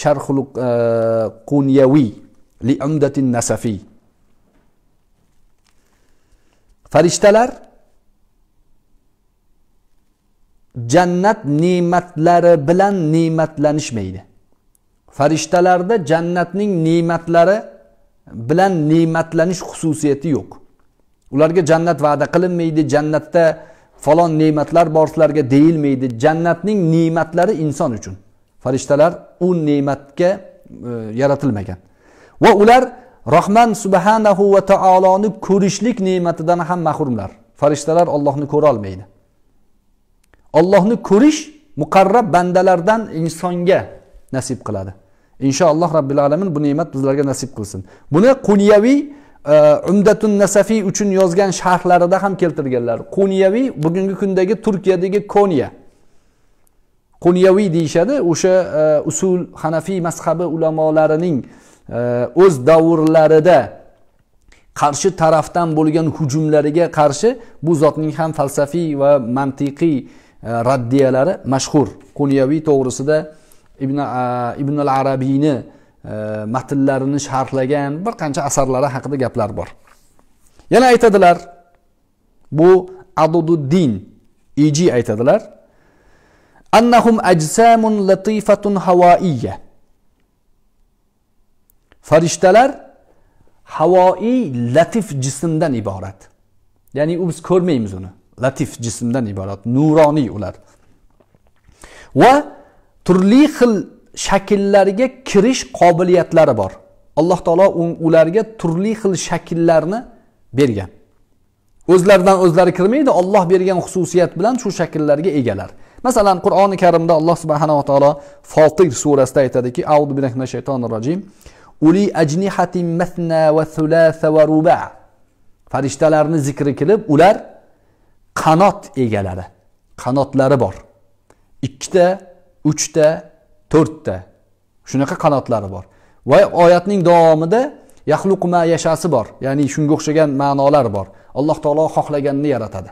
sharhul uh, qunyawi li umdatin nasafiy farishtalar jannat ne'matlari bilan ne'matlanishmaydi. Farishtalarda jannatning ne'matlari bilan ne'matlanish xususiyati yo'q. Ularga jannat va'da qilinmaydi jannatda falon ne'matlar bor sizlarga deyilmaydi. Jannatning ne'matlari inson uchun. Farishtalar u ne'matga e, yaratilmagan. Va ular rohman subhanahu va taoloni ko'rishlik ne'matidan ham mahrumlar farishtalar ollohni ko'rolmaydi ollohni ko'rish muqarrab bandalardan insonga nasib qiladi. Inshaalloh robbil alamin bu ne'mat bizlarga nasib qilsin. Buni quniyaviy e, umdatun nasafiy uchun yozgan sharhlarida ham keltirganlar. Quniyaviy bugungi kundagi turkiyadagi koniya quniyaviy deyishadi o'sha e, usul hanafiy mazhabi ulamolarining e, o'z davrlarida qarshi tarafdan bo'lgan hujumlariga qarshi bu zotning ham falsafiy va mantiqiy raddiyalari mashhur. Quniyaviy to'g'risida ibn ibn al arabiyni e, matnlarini sharhlagan bir qancha asarlari haqida gaplar bor yana aytadilar bu adududdin iji aytadilar annahum ajsamun latifatun havoiyya farishtalar havoiy latif jismdan iborat ya'ni u biz ko'rmaymiz uni latif jismdan iborat nuroniy ular va turli xil shakllarga kirish qobiliyatlari bor. Alloh taolo ularga turli xil shakllarni bergan. O'zlaridan o'zlari kirmaydi olloh bergan xususiyat bilan shu shakllarga egalar. Masalan qur'oni karimda alloh subhanava taolo fotir surasida aytadiki audu billahi shaytonir rojim uli ajnihatin matna va thulatha va ruba. Farishtalarni zikri kelib ular qanot egalari qanotlari bor. Ikkita uchta to'rtta. Shunaqa qanotlari bor. Va oyatning davomida yaxluquma yashasi bor. Ya'ni shunga o'xshagan ma'nolar bor. Alloh taolo xohlaganini yaratadi.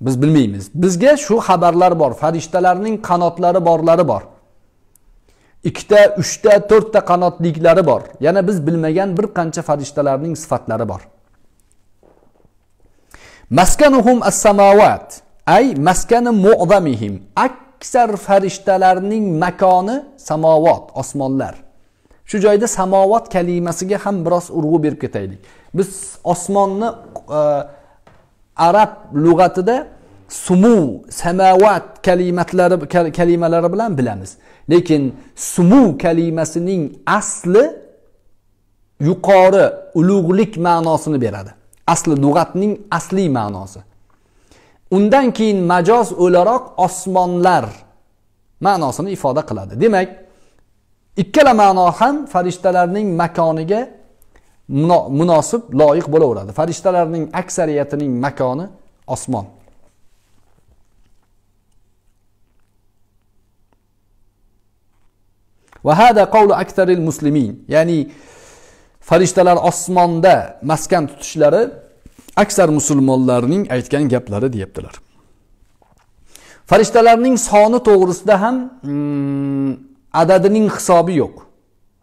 Biz bilmaymiz. Bizga shu xabarlar bor farishtalarning qanotlari borlari bor. Ikkita uchta to'rtta qanotliklari bor. Yana biz bilmagan bir qancha farishtalarning sifatlari bor. Maskanuhum as samovat ay maskani mu'zamihim aksar farishtalarning makoni samovat osmonlar. Shu joyda samovat kalimasiga ham biroz urg'u berib ketaylik. Biz osmonni e, arab lug'atida sumu samavat kalimatlari kalimalari bilan bilamiz. Lekin sumu kalimasining asli yuqori ulug'lik ma'nosini beradi. Asli lug'atning asli ma'nosi. Undan keyin majoz o'laroq osmonlar ma'nosini ifoda qiladi demak ikkala ma'no ham farishtalarning makoniga munosib loyiq bo'laveradi farishtalarning aksariyatining makoni osmon va hada qavlu aksaril muslimin ya'ni farishtalar osmonda maskan tutishlari aksar musulmonlarning aytgan gaplari deyaptilar. Farishtalarning soni to'g'risida ham hmm, adadining hisobi yo'q.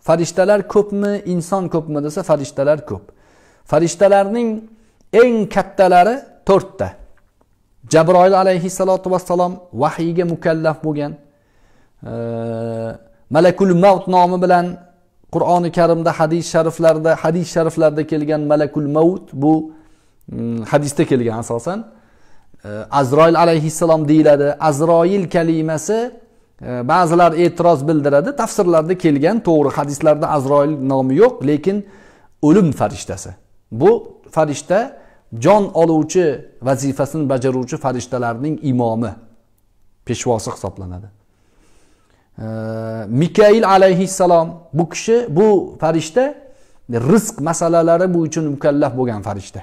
Farishtalar ko'pmi inson ko'pmi desa farishtalar ko'p. Farishtalarning eng kattalari to'rtta. Jabroil alayhissalotu vassalom vahiyga mukallaf bo'lgan e, malakul mavt nomi bilan qur'oni karimda hadis shariflarda hadis shariflarda kelgan malakul mavt bu Hmm, hadisda kelgan asosan e, azroil alayhissalom deyiladi azroil kalimasi e, ba'zilar e'tiroz bildiradi tafsirlarda kelgan to'g'ri hadislarda azroil nomi yo'q lekin o'lim farishtasi. Bu farishta jon oluvchi vazifasini bajaruvchi farishtalarning imomi peshvosi hisoblanadi. E, Mikail alayhissalom bu kishi bu farishta rizq masalalari bo'yicha mukallaf bo'lgan farishta.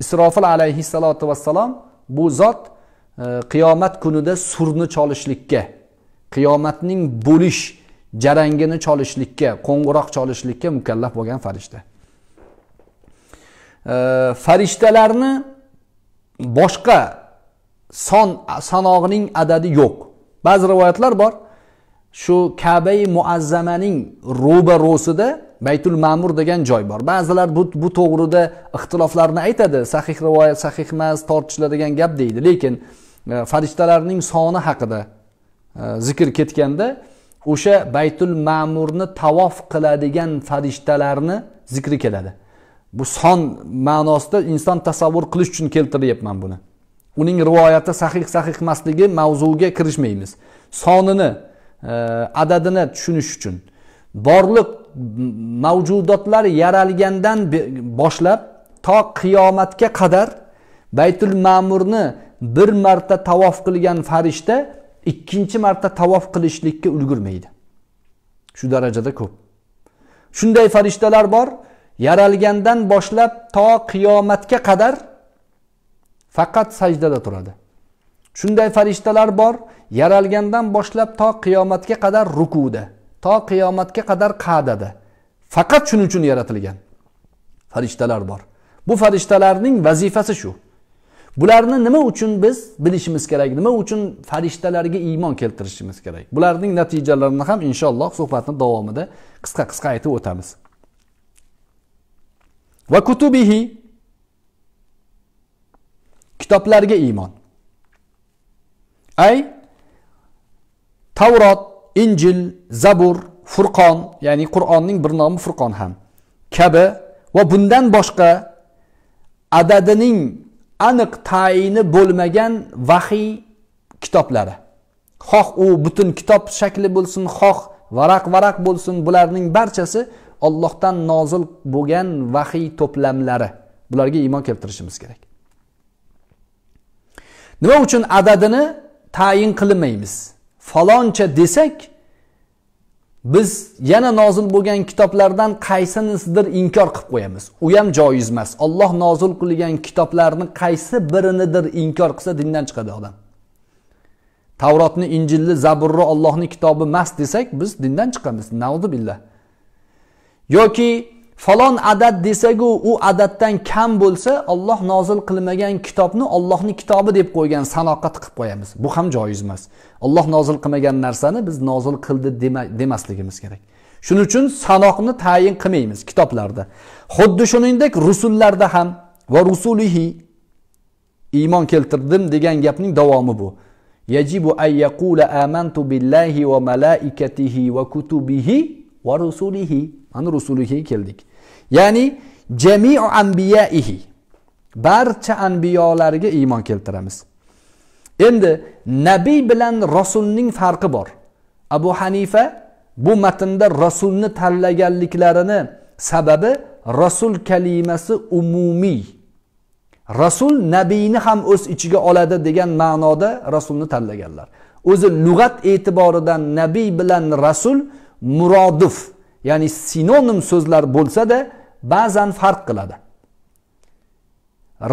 Isrofil alayhissalotu vassalom bu zot e, qiyomat kunida surni cholishlikka qiyomatning bo'lish jarangini cholishlikka qo'ng'iroq cholishlikka mukallaf bo'lgan farishta. E, farishtalarni boshqa son sanog'ining adadi yo'q. Ba'zi rivoyatlar bor. Shu kabai muazzamaning ro'barosida baytul ma'mur degan joy bor. Ba'zilar bu bu to'g'rida ixtiloflarni aytadi. Sahih rivoyat sahih emas tortishiladigan gap deydi. Lekin e, farishtalarning soni haqida e, zikr ketganda o'sha baytul ma'murni tavof qiladigan farishtalarni zikri keladi. Bu son ma'nosida inson tasavvur qilish uchun keltiryapman buni. Uning rivoyati sahih sahih emasligi mavzuga kirishmaymiz. Sonini e, adadini tushunish uchun. Borliq mavjudotlar yaralgandan boshlab to qiyomatga qadar baytul ma'murni bir marta tavof qilgan farishta ikkinchi marta tavof qilishlikka ulgurmaydi. Shu darajada ko'p. Shunday farishtalar bor yaralgandan boshlab to qiyomatga qadar faqat sajdada turadi. Shunday farishtalar bor yaralgandan boshlab to qiyomatga qadar rukuda. To qiyomatga qadar qa'dada faqat shuning uchun yaratilgan. Farishtalar bor. Bu farishtalarning vazifasi shu. Bularni nima uchun biz bilishimiz kerak? Nima uchun farishtalarga iymon keltirishimiz kerak? Bularning natijalarini ham inshaalloh suhbatni davomida qisqa qisqa aytib o'tamiz. Va kutubihi kitoblarga iymon. Ay tavrot injil zabur furqon ya'ni qur'onning bir nomi furqon ham. Kabi va bundan boshqa adadining aniq tayini bo'lmagan vahiy kitoblari. Xoh u butun kitob shakli bo'lsin xoh varaq varaq bo'lsin bularning barchasi ollohdan nozil bo'lgan vahiy to'plamlari. Bularga iymon keltirishimiz kerak. Nima uchun adadini tayin qilmaymiz? Faloncha desak biz yana nozil bo'lgan kitoblardan qaysinisidir inkor qilib qo'yamiz. U ham joiz emas. Olloh nozil qilgan kitoblarni qaysi birinidir inkor qilsa dindan chiqadi odam. Tavrotni injilni zaburni ollohni kitobi emas desak biz dindan chiqamiz. Billah. Yoki falon adad desagu u adaddan kam bo'lsa olloh nozil qilmagan kitobni ollohni kitobi deb qo'ygan sanoqat qilib qo'yamiz. Bu ham joiz emas. Olloh nozil qilmagan narsani biz nozil qildi demasligimiz kerak. Shuning uchun sanoqni tayin qilmaymiz kitoblarda. Xuddi shuningdek rusullarda ham va rusulihi iymon keltirdim degan gapning davomi bu. Yajibu an yaqula amantu billahi va malaikatihi va kutubihi va rusulihi mana rusulihi keldik. Ya'ni jamiu anbiyaihi barcha anbiyolarga iymon keltiramiz. Endi nabiy bilan rasulning farqi bor. Abu hanifa bu matnda rasulni tanlaganliklarini sababi rasul kalimasi umumiy. Rasul nabiyni ham o'z ichiga oladi degan ma'noda rasulni tanlaganlar. O'zi lug'at e'tiboridan nabiy bilan rasul murodif ya'ni sinonim so'zlar bo'lsa-da ba'zan farq qiladi.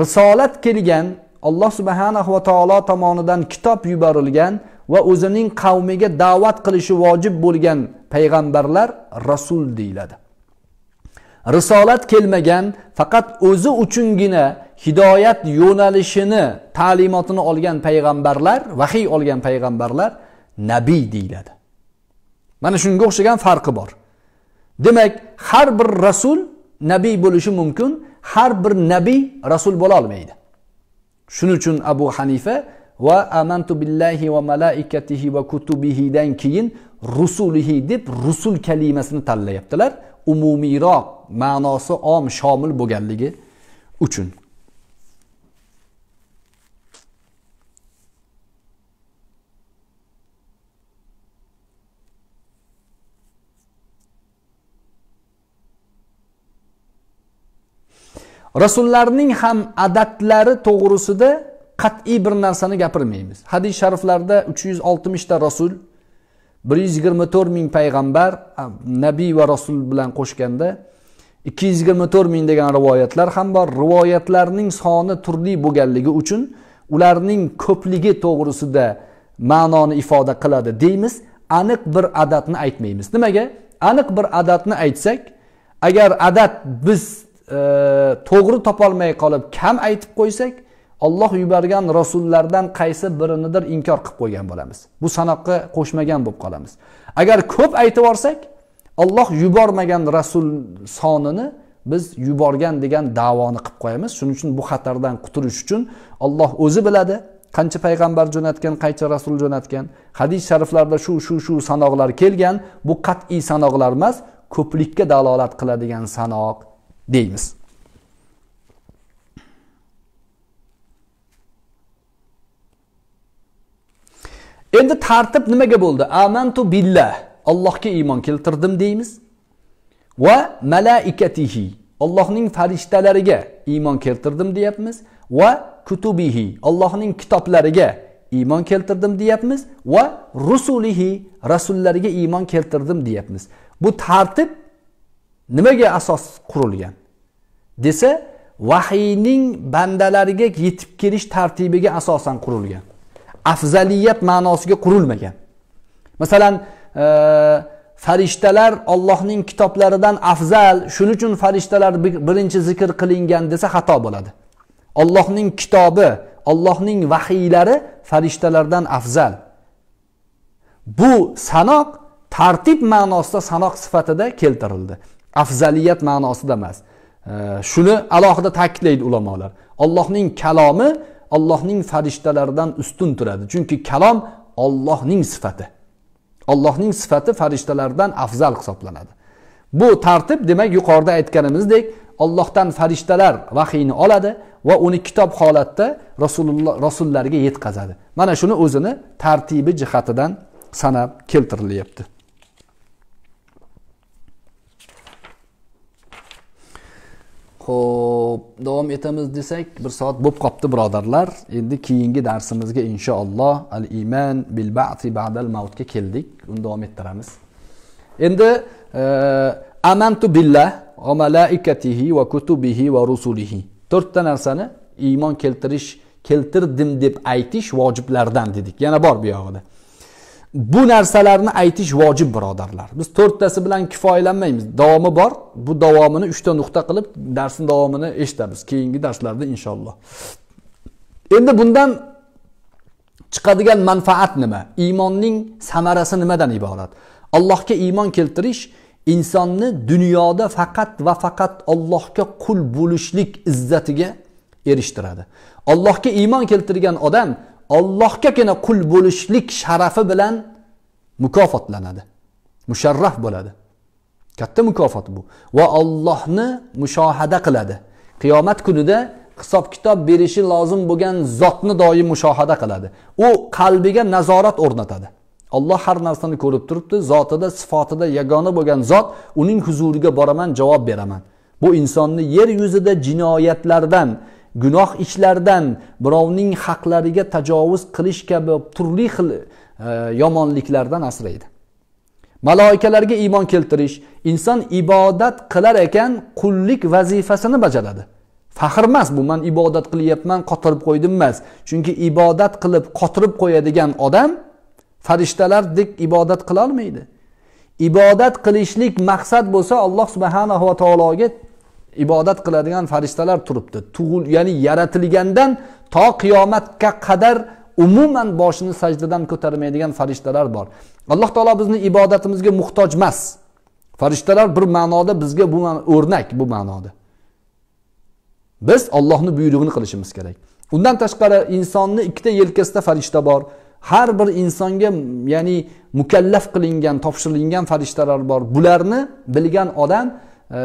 Risolat kelgan alloh subhanahu va taolo tomonidan kitob yuborilgan va o'zining qavmiga da'vat qilishi vojib bo'lgan payg'ambarlar rasul deyiladi. Risolat kelmagan faqat o'zi uchungina hidoyat yo'nalishini ta'limotini olgan payg'ambarlar vahiy olgan payg'ambarlar nabiy deyiladi. Mana shunga o'xshagan farqi bor. Demak har bir rasul nabiy bo'lishi mumkin har bir nabiy rasul bo'la olmaydi. Shuning uchun abu hanifa va amantu billahi va malaikatihi va kutubihidan keyin rusulihi deb rusul kalimasini tanlayaptilar. Umumiyroq ma'nosi om shomil bo'lganligi uchun. Rasullarning ham adatlari to'g'risida qat'iy bir narsani gapirmaymiz. Hadis shariflarda uch yuz oltmishta rasul bir yuz yigirma to'rt ming payg'ambar nabiy va rasul bilan qo'shganda ikki yuz yigirma to'rt ming degan rivoyatlar ham bor. Rivoyatlarning soni turli bo'lganligi uchun ularning ko'pligi to'g'risida ma'noni ifoda qiladi deymiz. Aniq bir adatni aytmaymiz. Nimaga? Aniq bir adatni aytsak agar adat biz E, to'g'ri topolmay qolib kam aytib qo'ysak Alloh yuborgan rasullardan qaysi birinidir inkor qilib qo'ygan bo'lamiz. Bu sanoqqa qo'shmagan bo'lib qolamiz. Agar ko'p aytib yuborsak, Alloh yubormagan rasul sonini biz yuborgan degan da'voni qilib qo'yamiz. Shuning uchun bu xatardan qutulish uchun Alloh o'zi biladi, qancha payg'ambar jo'natgan, qancha rasul jo'natgan. Hadis shariflarda shu shu shu sanoqlar kelgan. Bu qat'iy sanoqlar emas, ko'plikka dalolat qiladigan sanoq deymiz. Endi tartib nimaga bo'ldi? Amantu billah. Allohga iymon keltirdim deymiz. Va malaikatihi. Allohning farishtalariga iymon keltirdim deyapmiz. Va kutubihi. Allohning kitoblariga iymon keltirdim deyapmiz. Va rusulihi. Rasullariga iymon keltirdim deyapmiz. Bu tartib nimaga asos qurilgan? desa, vahiyning bandalariga yetib kelish tartibiga asosan qurilgan. afzaliyat ma'nosiga qurilmagan masalan e, farishtalar Allohning kitoblaridan afzal shuning uchun farishtalar birinchi zikr qilingan desa xato bo'ladi Allohning kitobi Allohning vahiylari farishtalardan afzal bu sanoq tartib ma'nosida sanoq sifatida keltirildi afzaliyat ma'nosida emas shuni alohida ta'kidlaydi ulamolar Allohning kalomi Allohning farishtalaridan ustun turadi. Chunki kalom Allohning sifati. Allohning sifati farishtalardan afzal hisoblanadi. Bu tartib demak yuqorida aytganimizdek Allohdan farishtalar vahiyni oladi va uni kitob holatda Rasululloh rasullarga yetkazadi. Mana shuni o'zini tartibi jihatidan sanab keltirilyapti. Ho'p davom etamiz desak, bir soat bo'lib qopti birodarlar. Endi keyingi darsimizga inshaalloh al-iman bil ba'ti ba'dal mavtga keldik. Uni davom ettiramiz. Endi e, amantu billah va malaikatihi va kutubihi va rusulihi. To'rtta narsani iymon keltirish, keltirdim deb aytish vojiblardan dedik. Yana bor bu yog'ida. Bu narsalarni aytish vojib birodarlar. Biz to'rttasi bilan kifoyalanmaymiz. Davomi bor. Bu davomini uchta nuqta qilib darsni davomini eshitamiz keyingi darslarda inshaalloh. Endi bundan chiqadigan manfaat nima? Iymonning samarasi nimadan iborat? Allohga iymon keltirish insonni dunyoda faqat va faqat allohga qul bo'lishlik izzatiga erishtiradi. Allohga iymon keltirgan odam Allohgagina qul bo'lishlik sharafi bilan mukofotlanadi. Musharraf bo'ladi. Katta mukofot bu. Va Allohni mushohada qiladi. Qiyomat kunida hisob kitob berishi lozim bo'lgan zotni doim mushohada qiladi. U qalbiga nazorat o'rnatadi. Alloh har narsani ko'rib turibdi, zotida, sifatida yagona bo'lgan zot, uning huzuriga boraman, javob beraman. Bu insonni yer yuzida jinoyatlardan, gunoh ishlardan birovning haqlariga tajovuz qilish kabi turli xil e, yomonliklardan asraydi. Maloikalarga iymon keltirish inson ibodat qilar ekan qullik vazifasini bajaradi. Faxr emas bu man ibodat qilyapman qotirib qo'ydim emas. Chunki ibodat qilib qotirib qo'yadigan odam farishtalardek ibodat qilolmaydi. Ibodat qilishlik maqsad bo'lsa alloh subhanahu va taologa ibodat qiladigan farishtalar turibdi. Tug'il ya'ni yaratilgandan to qiyomatga qadar umuman boshini sajdadan ko'tarmaydigan farishtalar bor. Alloh taolo bizni ibodatimizga muhtoj emas. Farishtalar bir ma'noda bizga bu o'rnak bu ma'noda. Biz ollohni buyrug'ini qilishimiz kerak. Undan tashqari insonni ikkita yelkasida farishta bor. Har bir insonga ya'ni mukallaf qilingan topshirilgan farishtalar bor. Bularni bilgan odam e,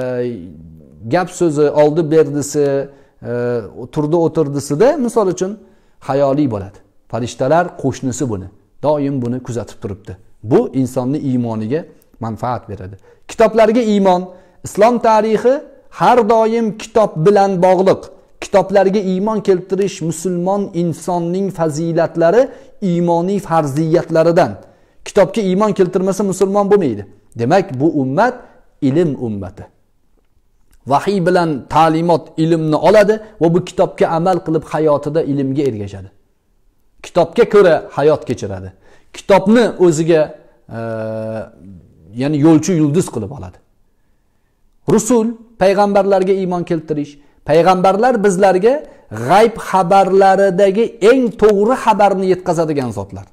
gap so'zi oldi berdisi e, turdi o'tirdisida misol uchun hayoliy bo'ladi. Farishtalar qo'shnisi buni doim buni kuzatib turibdi. Bu insonni iymoniga manfaat beradi. Kitoblarga iymon. Islom tarixi har doim kitob bilan bog'liq. Kitoblarga iymon keltirish musulmon insonning fazilatlari iymoniy farziyatlaridan. Kitobga iymon keltirmasa musulmon bo'lmaydi. Demak bu ummat ilm ummati. Vahiy bilan ta'limot ilmni oladi va bu kitobga amal qilib hayotida ilmga ergashadi. Kitobga ko'ra hayot kechiradi. Kitobni o'ziga e, ya'ni yo'lchi yulduz qilib oladi. Rusul payg'ambarlarga iymon keltirish payg'ambarlar bizlarga g'ayb xabarlaridagi eng to'g'ri xabarni yetkazadigan zotlar.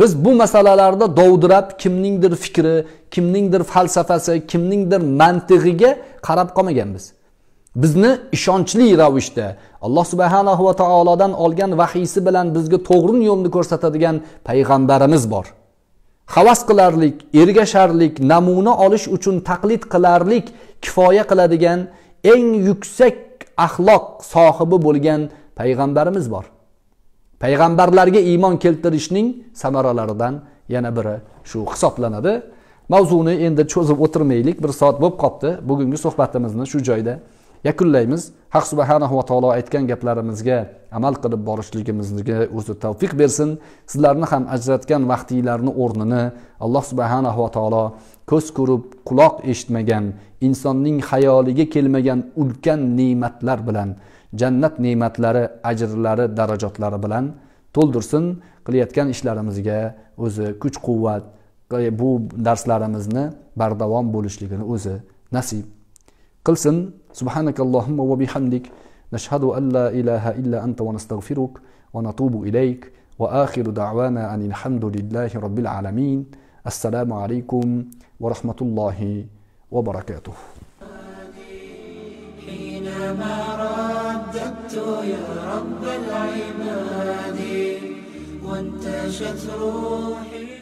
Biz bu masalalarda dovdirab kimningdir fikri kimningdir falsafasi kimningdir mantig'iga qarab qolmaganmiz. Bizni ishonchli ravishda alloh subhanahu va taolodan olgan vahiysi bilan bizga to'g'ri yo'lni ko'rsatadigan payg'ambarimiz bor. Havas qilarlik ergasharlik namuna olish uchun taqlid qilarlik kifoya qiladigan eng yuksak axloq sohibi bo'lgan payg'ambarimiz bor. Payg'ambarlarga iymon keltirishning samaralaridan yana biri shu hisoblanadi. Mavzuni endi cho'zib o'tirmaylik. Bir soat bo'lib qolibdi bugungi suhbatimizni shu joyda yakunlaymiz. Haq subhanahu va taolo aytgan gaplarimizga amal qilib borishligimizga o'zi tavfiq bersin. Sizlarni ham ajratgan vaqtinglarni o'rnini alloh subhanahu va taolo ko'z ko'rib quloq eshitmagan insonning xayoliga kelmagan ulkan ne'matlar bilan jannat ne'matlari ajrlari darajotlari bilan to'ldirsin qilayotgan ishlarimizga o'zi kuch quvvat bu darslarimizni bardavom bo'lishligini o'zi nasib qilsin. Subhanakallohumma va bihamdik. Nashhadu an la ilaha illa anta va nastag'firuk va natubu ilayk. Va axiru da'wana anil hamdulillahi robbil alamin. Assalomu alaykum va حينما رددت يا رب العباد وانتشت روحي